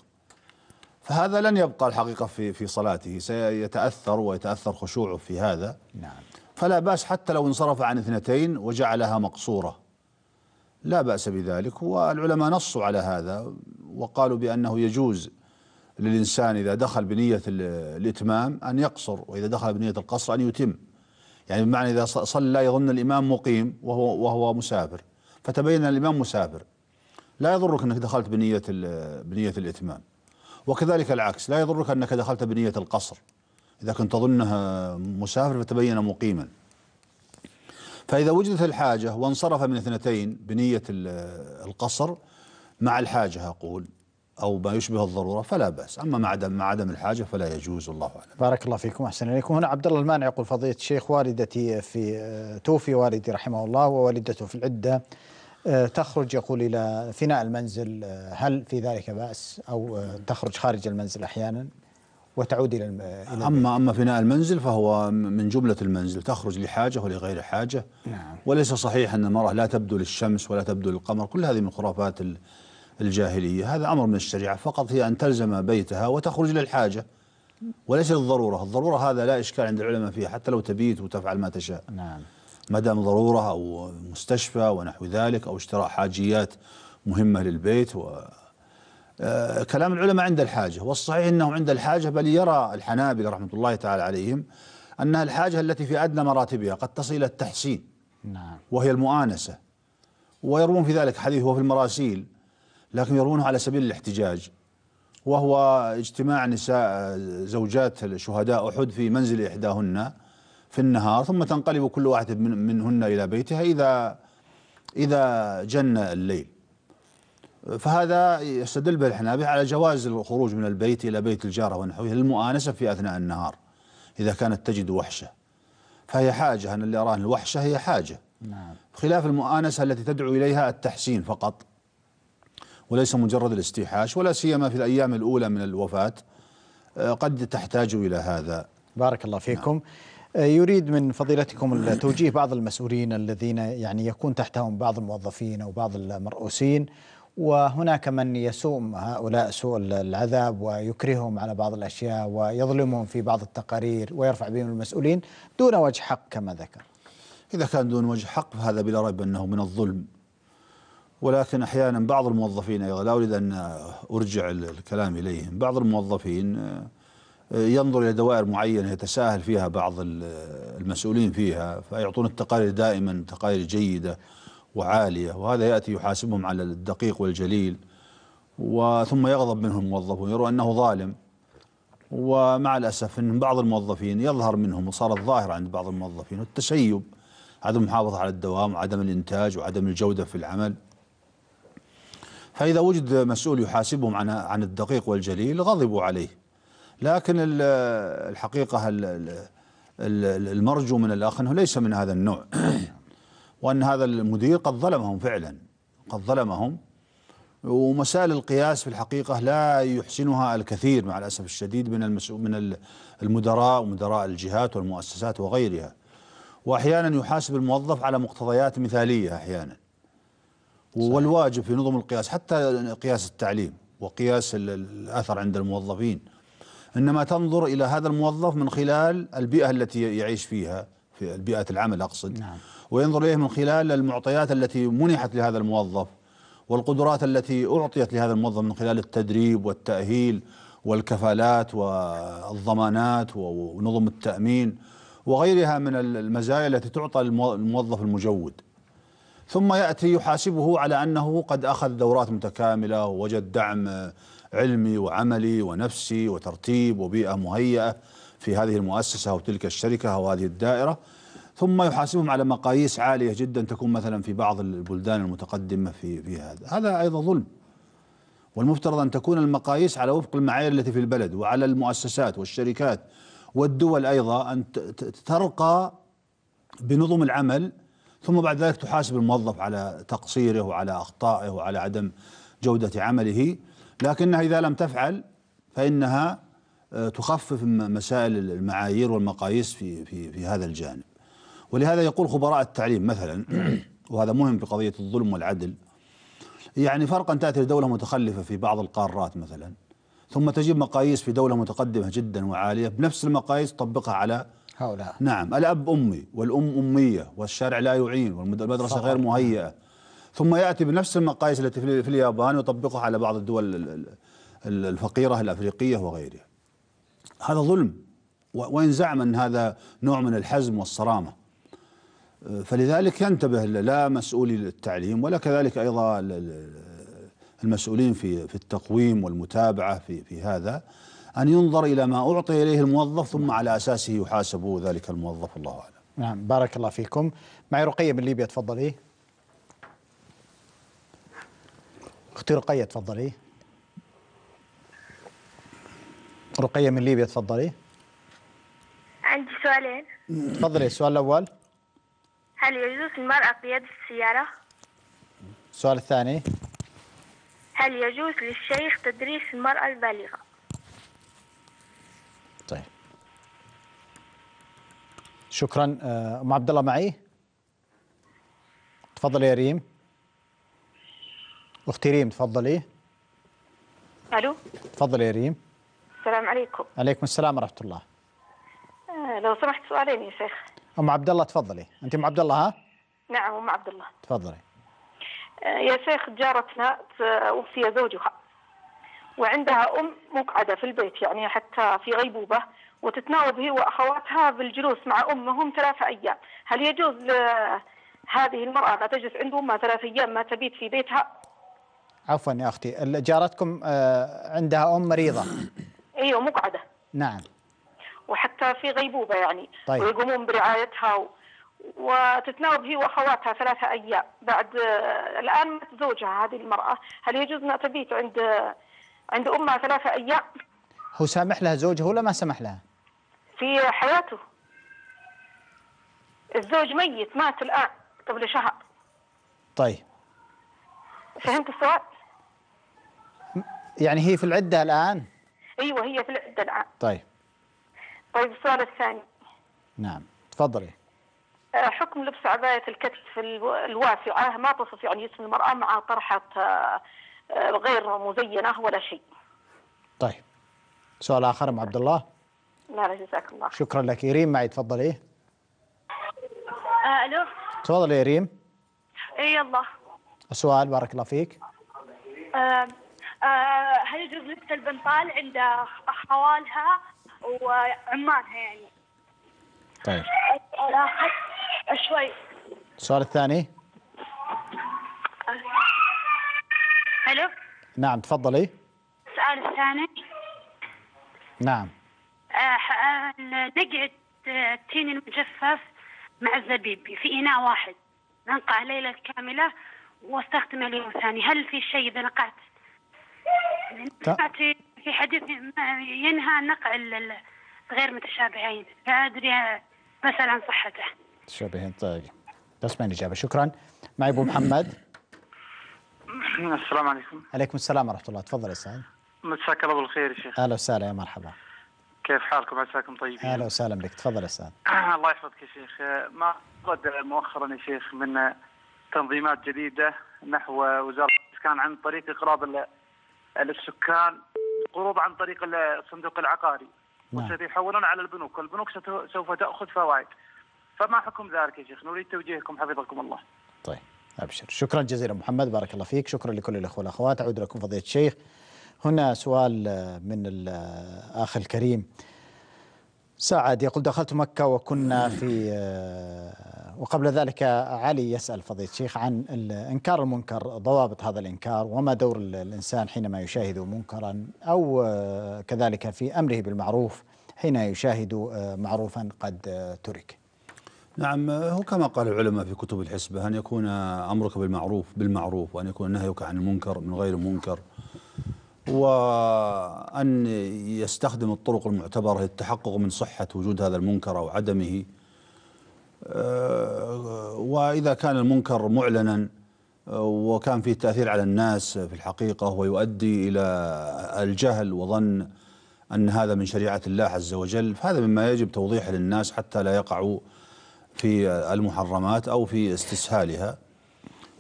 فهذا لن يبقى الحقيقة في في صلاته. سيتأثر ويتأثر خشوعه في هذا. نعم. فلا بأس حتى لو انصرف عن اثنتين وجعلها مقصورة. لا بأس بذلك والعلماء نصوا على هذا وقالوا بأنه يجوز للإنسان إذا دخل بنية ال- الإتمام أن يقصر وإذا دخل بنية القصر أن يتم. يعني بمعنى إذا صلى يظن الإمام مقيم وهو وهو مسافر. فتبين الإمام مسافر. لا يضرك أنك دخلت بنية بنية الإتمام. وكذلك العكس لا يضرك أنك دخلت بنية القصر. إذا كنت تظنه مسافر فتبين مقيما. فإذا وجدت الحاجة وانصرف من اثنتين بنية ال- القصر مع الحاجة أقول. أو ما يشبه الضرورة فلا بأس. أما مع عدم مع عدم الحاجة فلا يجوز والله أعلم. بارك الله فيكم واحسن إليكم. هنا عبد الله المانع يقول فضيلة الشيخ والدتي في آه، توفي والدي رحمه الله ووالدته في العدة آه، تخرج يقول إلى فناء المنزل آه، هل في ذلك بأس؟ أو تخرج خارج المنزل أحيانا وتعود إلى إلى؟ أما أما فناء المنزل فهو من جملة المنزل تخرج لحاجة ولغير حاجة. نعم. وليس صحيح أن المرأة لا تبدو للشمس ولا تبدو للقمر. كل هذه من خرافات الجاهلية. هذا أمر من الشريعة. فقط هي أن تلزم بيتها وتخرج للحاجة وليس للضرورة. الضرورة هذا لا إشكال عند العلماء فيها حتى لو تبيت وتفعل ما تشاء. نعم. ما دام ضرورة أو مستشفى ونحو ذلك أو اشتراء حاجيات مهمة للبيت و آه، كلام العلماء عند الحاجة. والصحيح أنه عند الحاجة بل يرى الحنابلة رحمة الله تعالى عليهم أنها الحاجة التي في أدنى مراتبها قد تصل إلى التحسين. نعم. وهي المؤانسة. ويروون في ذلك حديث هو في المراسيل. لكن يروونه على سبيل الاحتجاج. وهو اجتماع نساء زوجات شهداء أحد في منزل إحداهن في النهار ثم تنقلب كل واحدة من منهن إلى بيتها إذا إذا جن الليل. فهذا يستدل به الحنابلة على جواز الخروج من البيت إلى بيت الجارة ونحوه للمؤانسة في أثناء النهار إذا كانت تجد وحشة. فهي حاجة أنا اللي أراه الوحشة هي حاجة. نعم. خلاف المؤانسة التي تدعو إليها التحسين فقط. وليس مجرد الاستيحاش ولا سيما في الأيام الأولى من الوفاة. آه، قد تحتاج إلى هذا. بارك الله فيكم. آه، يريد من فضيلتكم توجيه بعض المسؤولين الذين يعني يكون تحتهم بعض الموظفين أو بعض المرؤوسين وهناك من يسوم هؤلاء سوء العذاب ويكرههم على بعض الأشياء ويظلمهم في بعض التقارير ويرفع بهم المسؤولين دون وجه حق كما ذكر. إذا كان دون وجه حق فهذا بلا ريب أنه من الظلم. ولكن أحيانا بعض الموظفين أيضا لا أريد أن أرجع الكلام إليهم بعض الموظفين آه، ينظر إلى دوائر معينة يتساهل فيها بعض المسؤولين فيها فيعطون التقارير دائما تقارير جيدة وعالية وهذا يأتي يحاسبهم على الدقيق والجليل وثم يغضب منهم الموظفون يروا أنه ظالم. ومع الأسف أن بعض الموظفين يظهر منهم وصار الظاهر عند بعض الموظفين التسيب عدم المحافظة على الدوام وعدم الإنتاج وعدم الجودة في العمل. فإذا وجد مسؤول يحاسبهم عن عن الدقيق والجليل غضبوا عليه. لكن الحقيقة المرجو من الأخ أنه ليس من هذا النوع. وأن هذا المدير قد ظلمهم فعلا. قد ظلمهم. ومسائل القياس في الحقيقة لا يحسنها الكثير مع الأسف الشديد من المسؤول من المدراء ومدراء الجهات والمؤسسات وغيرها. وأحيانا يحاسب الموظف على مقتضيات مثالية أحيانا. والواجب في نظم القياس حتى قياس التعليم وقياس الأثر عند الموظفين. إنما تنظر إلى هذا الموظف من خلال البيئة التي يعيش فيها في بيئة العمل أقصد. نعم. وينظر إليه من خلال المعطيات التي منحت لهذا الموظف والقدرات التي أعطيت لهذا الموظف من خلال التدريب والتأهيل والكفالات والضمانات ونظم التأمين وغيرها من المزايا التي تعطى الموظف المجود. ثم يأتي يحاسبه على أنه قد أخذ دورات متكاملة ووجد دعم علمي وعملي ونفسي وترتيب وبيئة مهيئة في هذه المؤسسة أو تلك الشركة أو هذه الدائرة. ثم يحاسبهم على مقاييس عالية جدا تكون مثلا في بعض البلدان المتقدمة في في هذا. هذا أيضا ظلم. والمفترض أن تكون المقاييس على وفق المعايير التي في البلد وعلى المؤسسات والشركات والدول أيضا أن ترقى بنظم العمل ثم بعد ذلك تحاسب الموظف على تقصيره وعلى أخطائه وعلى عدم جودة عمله. لكنها إذا لم تفعل فإنها آه، تخفف مسائل المعايير والمقاييس في في في هذا الجانب. ولهذا يقول خبراء التعليم مثلا وهذا مهم في قضية الظلم والعدل يعني فرقا تأتي لدولة متخلفة في بعض القارات مثلا ثم تجيب مقاييس في دولة متقدمة جدا وعالية بنفس المقاييس تطبقها على هؤلاء. نعم الأب أمي والأم أمية والشارع لا يعين والمدرسة غير مهيئة. ثم يأتي بنفس المقاييس التي في اليابان ويطبقها على بعض الدول الفقيرة الأفريقية وغيرها. هذا ظلم وإن زعم أن هذا نوع من الحزم والصرامة. فلذلك ينتبه لا مسؤولي التعليم ولا كذلك أيضا المسؤولين في في التقويم والمتابعة في في هذا. أن ينظر إلى ما أعطي إليه الموظف ثم على أساسه يحاسب ذلك الموظف الله أعلم. نعم بارك الله فيكم. معي رقية من ليبيا تفضلي. أختي رقية تفضلي. رقية من ليبيا تفضلي. عندي سؤالين. تفضلي السؤال الأول. هل يجوز للمرأة قيادة السيارة؟ السؤال الثاني. هل يجوز للشيخ تدريس المرأة البالغة؟ شكرا. آه، أم عبد الله معي؟ تفضلي يا ريم. أختي ريم تفضلي. ألو؟ تفضلي يا ريم. السلام عليكم. عليكم السلام ورحمة الله. آه لو سمحت سؤالين يا شيخ. أم عبد الله تفضلي. أنت أم عبد الله ها؟ نعم أم عبد الله. تفضلي. آه يا شيخ جارتنا توفي زوجها وعندها أم مقعدة في البيت يعني حتى في غيبوبة. وتتناوب هي وأخواتها بالجلوس مع أمهم ثلاثة أيام، هل يجوز لهذه المرأة لا تجلس عند أمها ثلاث أيام ما تبيت في بيتها؟ عفوا يا أختي. جارتكم آه، عندها أم مريضة. أيوه مقعدة. نعم. وحتى في غيبوبة يعني. طيب. ويقومون برعايتها و... وتتناوب هي وأخواتها ثلاثة أيام. بعد آه، الآن مات زوجها هذه المرأة. هل يجوز انها تبيت عند عند أمها ثلاثة أيام؟ هو سامح لها زوجها ولا ما سمح لها؟ في حياته. الزوج ميت مات الآن قبل شهر. طيب. فهمت السؤال؟ يعني هي في العدة الآن؟ أيوه هي في العدة الآن. طيب. طيب السؤال الثاني. نعم. تفضلي. آه، حكم لبس عباية الكتف الو- الواسعة ما تصف يعني جسم المرأة مع طرحة آه، آه، غير مزينة ولا شيء. طيب. سؤال آخر أم عبد الله؟ لا لا جزاك الله. شكرا لك. ريم معي تفضلي آه ألو. تفضلي يا ريم اي يلا. السؤال بارك الله فيك. آه آه هل يجوز لبس البنطال عند خوالها وعمانها يعني؟ طيب. الآخر شوي. السؤال الثاني. ألو. نعم تفضلي السؤال الثاني. نعم. آه آه، نقعد آه، التين المجفف مع الزبيب في إناء واحد. ننقع ليلة كاملة واستخدم اليوم الثاني هل في شيء إذا نقعت؟ سمعت في حديث ينهى نقع ال- ال- غير متشابهين. لا أدري آه، مسألة عن صحته. تشابهين طيب. بس ما الإجابة شكرا. معي أبو محمد. السلام عليكم. عليكم السلام ورحمة الله. تفضل يا سعد. مساك الله بالخير يا شيخ. أهلا وسهلا. يا مرحبا. كيف حالكم؟ عساكم طيبين؟ أهلا وسهلا بك. تفضل يا سعد الله يحفظك يا شيخ. ما ورد مؤخرا يا شيخ من تنظيمات جديدة نحو وزارة الإسكان عن طريق إقراض ال- السكان قروض عن طريق الصندوق العقاري. نعم. وسيحولون على البنوك. والبنوك سوف تأخذ فوائد. فما حكم ذلك يا شيخ؟ نريد توجيهكم حفظكم الله. طيب أبشر. شكرا جزيلا محمد. بارك الله فيك. شكرا لكل الأخوة والأخوات. أعود لكم فضيلة الشيخ. هنا سؤال آه، من الأخ الكريم. سعد يقول دخلت مكة وكنا في آه، وقبل ذلك علي يسأل فضيلة الشيخ عن إنكار المنكر ضوابط هذا الإنكار وما دور ال- الإنسان حينما يشاهد منكرا أو آه، كذلك في أمره بالمعروف حين يشاهد آه، معروفا قد آه، ترك. نعم هو كما قال العلماء في كتب الحسبة أن يكون أمرك بالمعروف بالمعروف وأن يكون نهيك عن المنكر من غير منكر. وأن يستخدم الطرق المعتبرة للتحقق من صحة وجود هذا المنكر أو عدمه. آه، وإذا كان المنكر معلنا آه، وكان فيه تأثير على الناس في الحقيقة ويؤدي إلى الجهل وظن أن هذا من شريعة الله عز وجل. فهذا مما يجب توضيحه للناس حتى لا يقعوا في المحرمات أو في استسهالها.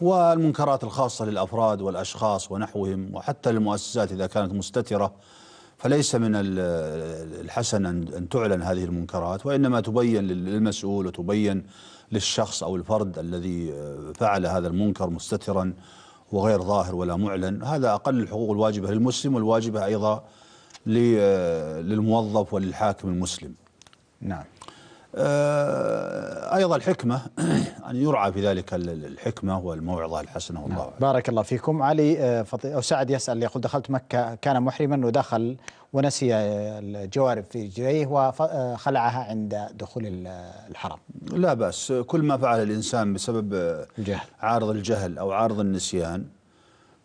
والمنكرات الخاصة للأفراد والأشخاص ونحوهم وحتى للمؤسسات إذا كانت مستترة. فليس من ال- الحسن أن تعلن هذه المنكرات وإنما تبين لل- للمسؤول وتبين للشخص أو الفرد الذي فعل هذا المنكر مستترا وغير ظاهر ولا معلن. هذا أقل الحقوق الواجبة للمسلم والواجبة أيضا للموظف وللحاكم المسلم. نعم. أيضا الحكمة أن يرعى في ذلك ال- ال- الحكمة والموعظة الحسنة والله أعلم. بارك الله فيكم. علي آه، فضي... أو سعد يسأل يقول دخلت مكة كان محرما ودخل ونسي آه، الجوارب في رجليه وخلعها عند دخول ال- الحرم. لا بأس. كل ما فعل الإنسان بسبب آه، الجهل. عارض الجهل أو عارض النسيان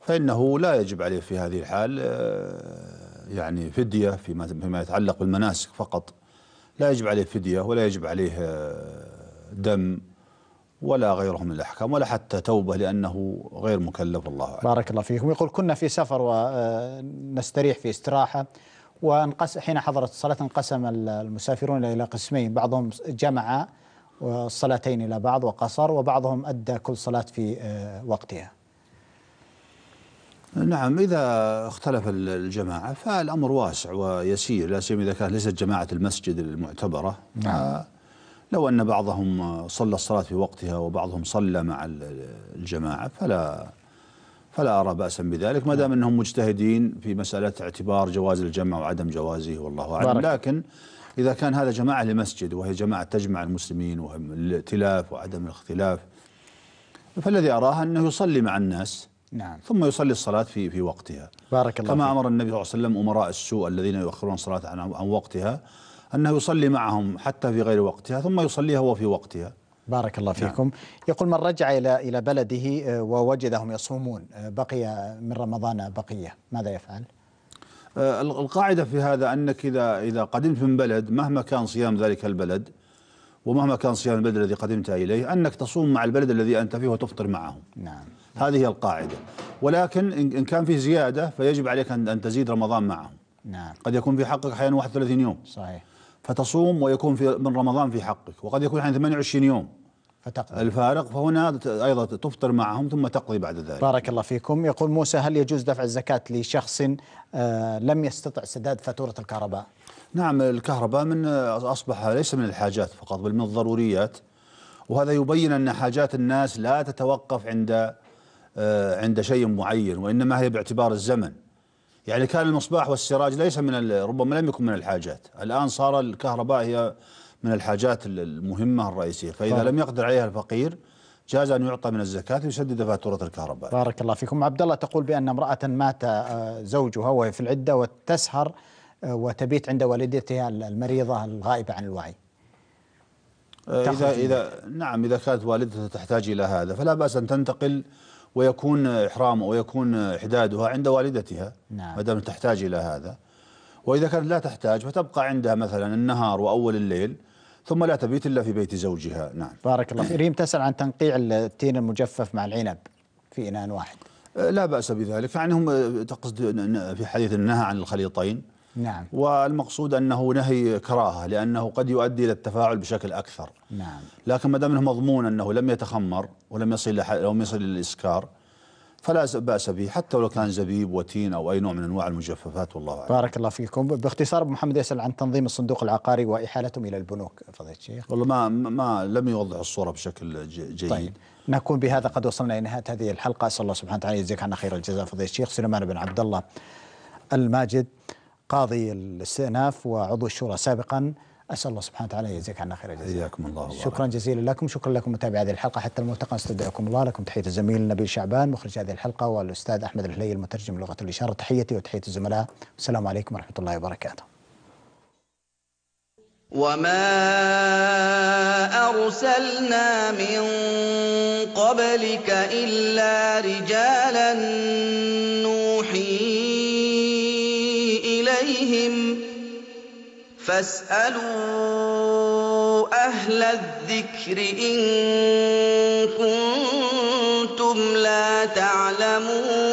فإنه لا يجب عليه في هذه الحال آه، يعني فدية فيما فيما يتعلق بالمناسك فقط. لا يجب عليه فدية ولا يجب عليه آه، دم ولا غيره من الأحكام ولا حتى توبة لأنه غير مكلف الله أعلم. بارك الله فيكم. يقول كنا في سفر ونستريح في استراحة وانقس حين حضرت الصلاة انقسم ال- المسافرون إلى قسمين بعضهم جمع الصلاتين إلى بعض وقصر وبعضهم أدى كل صلاة في آه، وقتها. نعم إذا اختلف ال- الجماعة فالأمر واسع ويسير لا سيما إذا كانت ليست جماعة المسجد المعتبرة نعم. لو أن بعضهم صلى الصلاة في وقتها وبعضهم صلى مع ال- الجماعة فلا فلا أرى بأسا بذلك ما دام أنهم مجتهدين في مسألة اعتبار جواز الجمع وعدم جوازه والله أعلم بارك. لكن إذا كان هذا جماعة لمسجد وهي جماعة تجمع المسلمين وهم الائتلاف وعدم الاختلاف فالذي أراه أنه يصلي مع الناس نعم ثم يصلي الصلاة في في وقتها بارك الله كما فيك. أمر النبي صلى الله عليه وسلم أمراء السوء الذين يؤخرون الصلاة عن عن وقتها أنه يصلي معهم حتى في غير وقتها ثم يصليها هو في وقتها بارك الله نعم. فيكم يقول من رجع إلى إلى بلده آه، ووجدهم يصومون آه، بقي من رمضان بقية ماذا يفعل؟ آه، القاعدة في هذا أنك إذا إذا قدمت من بلد مهما كان صيام ذلك البلد ومهما كان صيام البلد الذي قدمت إليه أنك تصوم مع البلد الذي أنت فيه وتفطر معهم نعم هذه هي القاعدة. ولكن إن كان فيه زيادة فيجب عليك أن تزيد رمضان معهم. نعم. قد يكون في حقك أحيانا 31 يوم. صحيح. فتصوم ويكون في من رمضان في حقك وقد يكون عن 28 يوم. فتقضي الفارق فهنا أيضا تفطر معهم ثم تقضي بعد ذلك. بارك الله فيكم. يقول موسى هل يجوز دفع الزكاة لشخص آه لم يستطع سداد فاتورة الكهرباء؟ نعم الكهرباء من أصبح ليس من الحاجات فقط بل من الضروريات. وهذا يبين أن حاجات الناس لا تتوقف عند آه، عند شيء معين وإنما هي باعتبار الزمن. يعني كان المصباح والسراج ليس من ربما لم يكن من الحاجات. الآن صار الكهرباء هي من الحاجات ال- المهمة الرئيسية. فإذا طيب. لم يقدر عليها الفقير جاز أن يعطى من الزكاة ويسدد فاتورة الكهرباء. بارك الله فيكم. عبد الله تقول بأن امرأة مات آه، زوجها وهي في العدة وتسهر آه، وتبيت عند والدتها المريضة الغائبة عن الوعي. آه، إذا إذا نعم إذا كانت والدتها تحتاج إلى هذا فلا بأس أن تنتقل ويكون إحرام ويكون إحدادها عند والدتها نعم. ما دام تحتاج إلى هذا. وإذا كانت لا تحتاج فتبقى عندها مثلا النهار وأول الليل ثم لا تبيت إلا في بيت زوجها. نعم. بارك الله فيك. ريم تسأل عن تنقيع التين المجفف مع العنب في إناء واحد. آه، لا بأس بذلك. يعني هم آه، تقصد في حديث النهى عن الخليطين. نعم. والمقصود أنه نهي كراهة لأنه قد يؤدي إلى التفاعل بشكل أكثر. نعم. لكن ما دام انه مضمون أنه لم يتخمر ولم يصل لم يصل للاسكار فلا بأس به حتى ولو كان زبيب وتين أو اي نوع من أنواع المجففات والله أعلم. بارك الله فيكم. باختصار أبو محمد يسأل عن تنظيم الصندوق العقاري وإحالتهم إلى البنوك. فضيلة الشيخ والله ما ما لم يوضح الصورة بشكل جيد. طيب. نكون بهذا قد وصلنا إلى نهاية هذه الحلقة. أسأل الله سبحانه وتعالى يجزيك عنا خير الجزاء. فضيلة الشيخ سليمان بن عبد الله الماجد. قاضي الاستئناف وعضو الشورى سابقا. أسأل الله سبحانه وتعالى يجزيك عنا خير الجزاء. حياكم الله وبارك. شكرا جزيلا لكم. شكرا لكم متابعي هذه الحلقة حتى الملتقى. نستودعكم الله. لكم تحية الزميل نبيل شعبان. مخرج هذه الحلقة والأستاذ أحمد الهلي المترجم لغة الإشارة. تحيتي وتحية الزملاء. والسلام عليكم ورحمة الله وبركاته. وما أرسلنا من قبلك إلا رجالا نوحي فاسألوا أهل الذكر إن كنتم لا تعلمون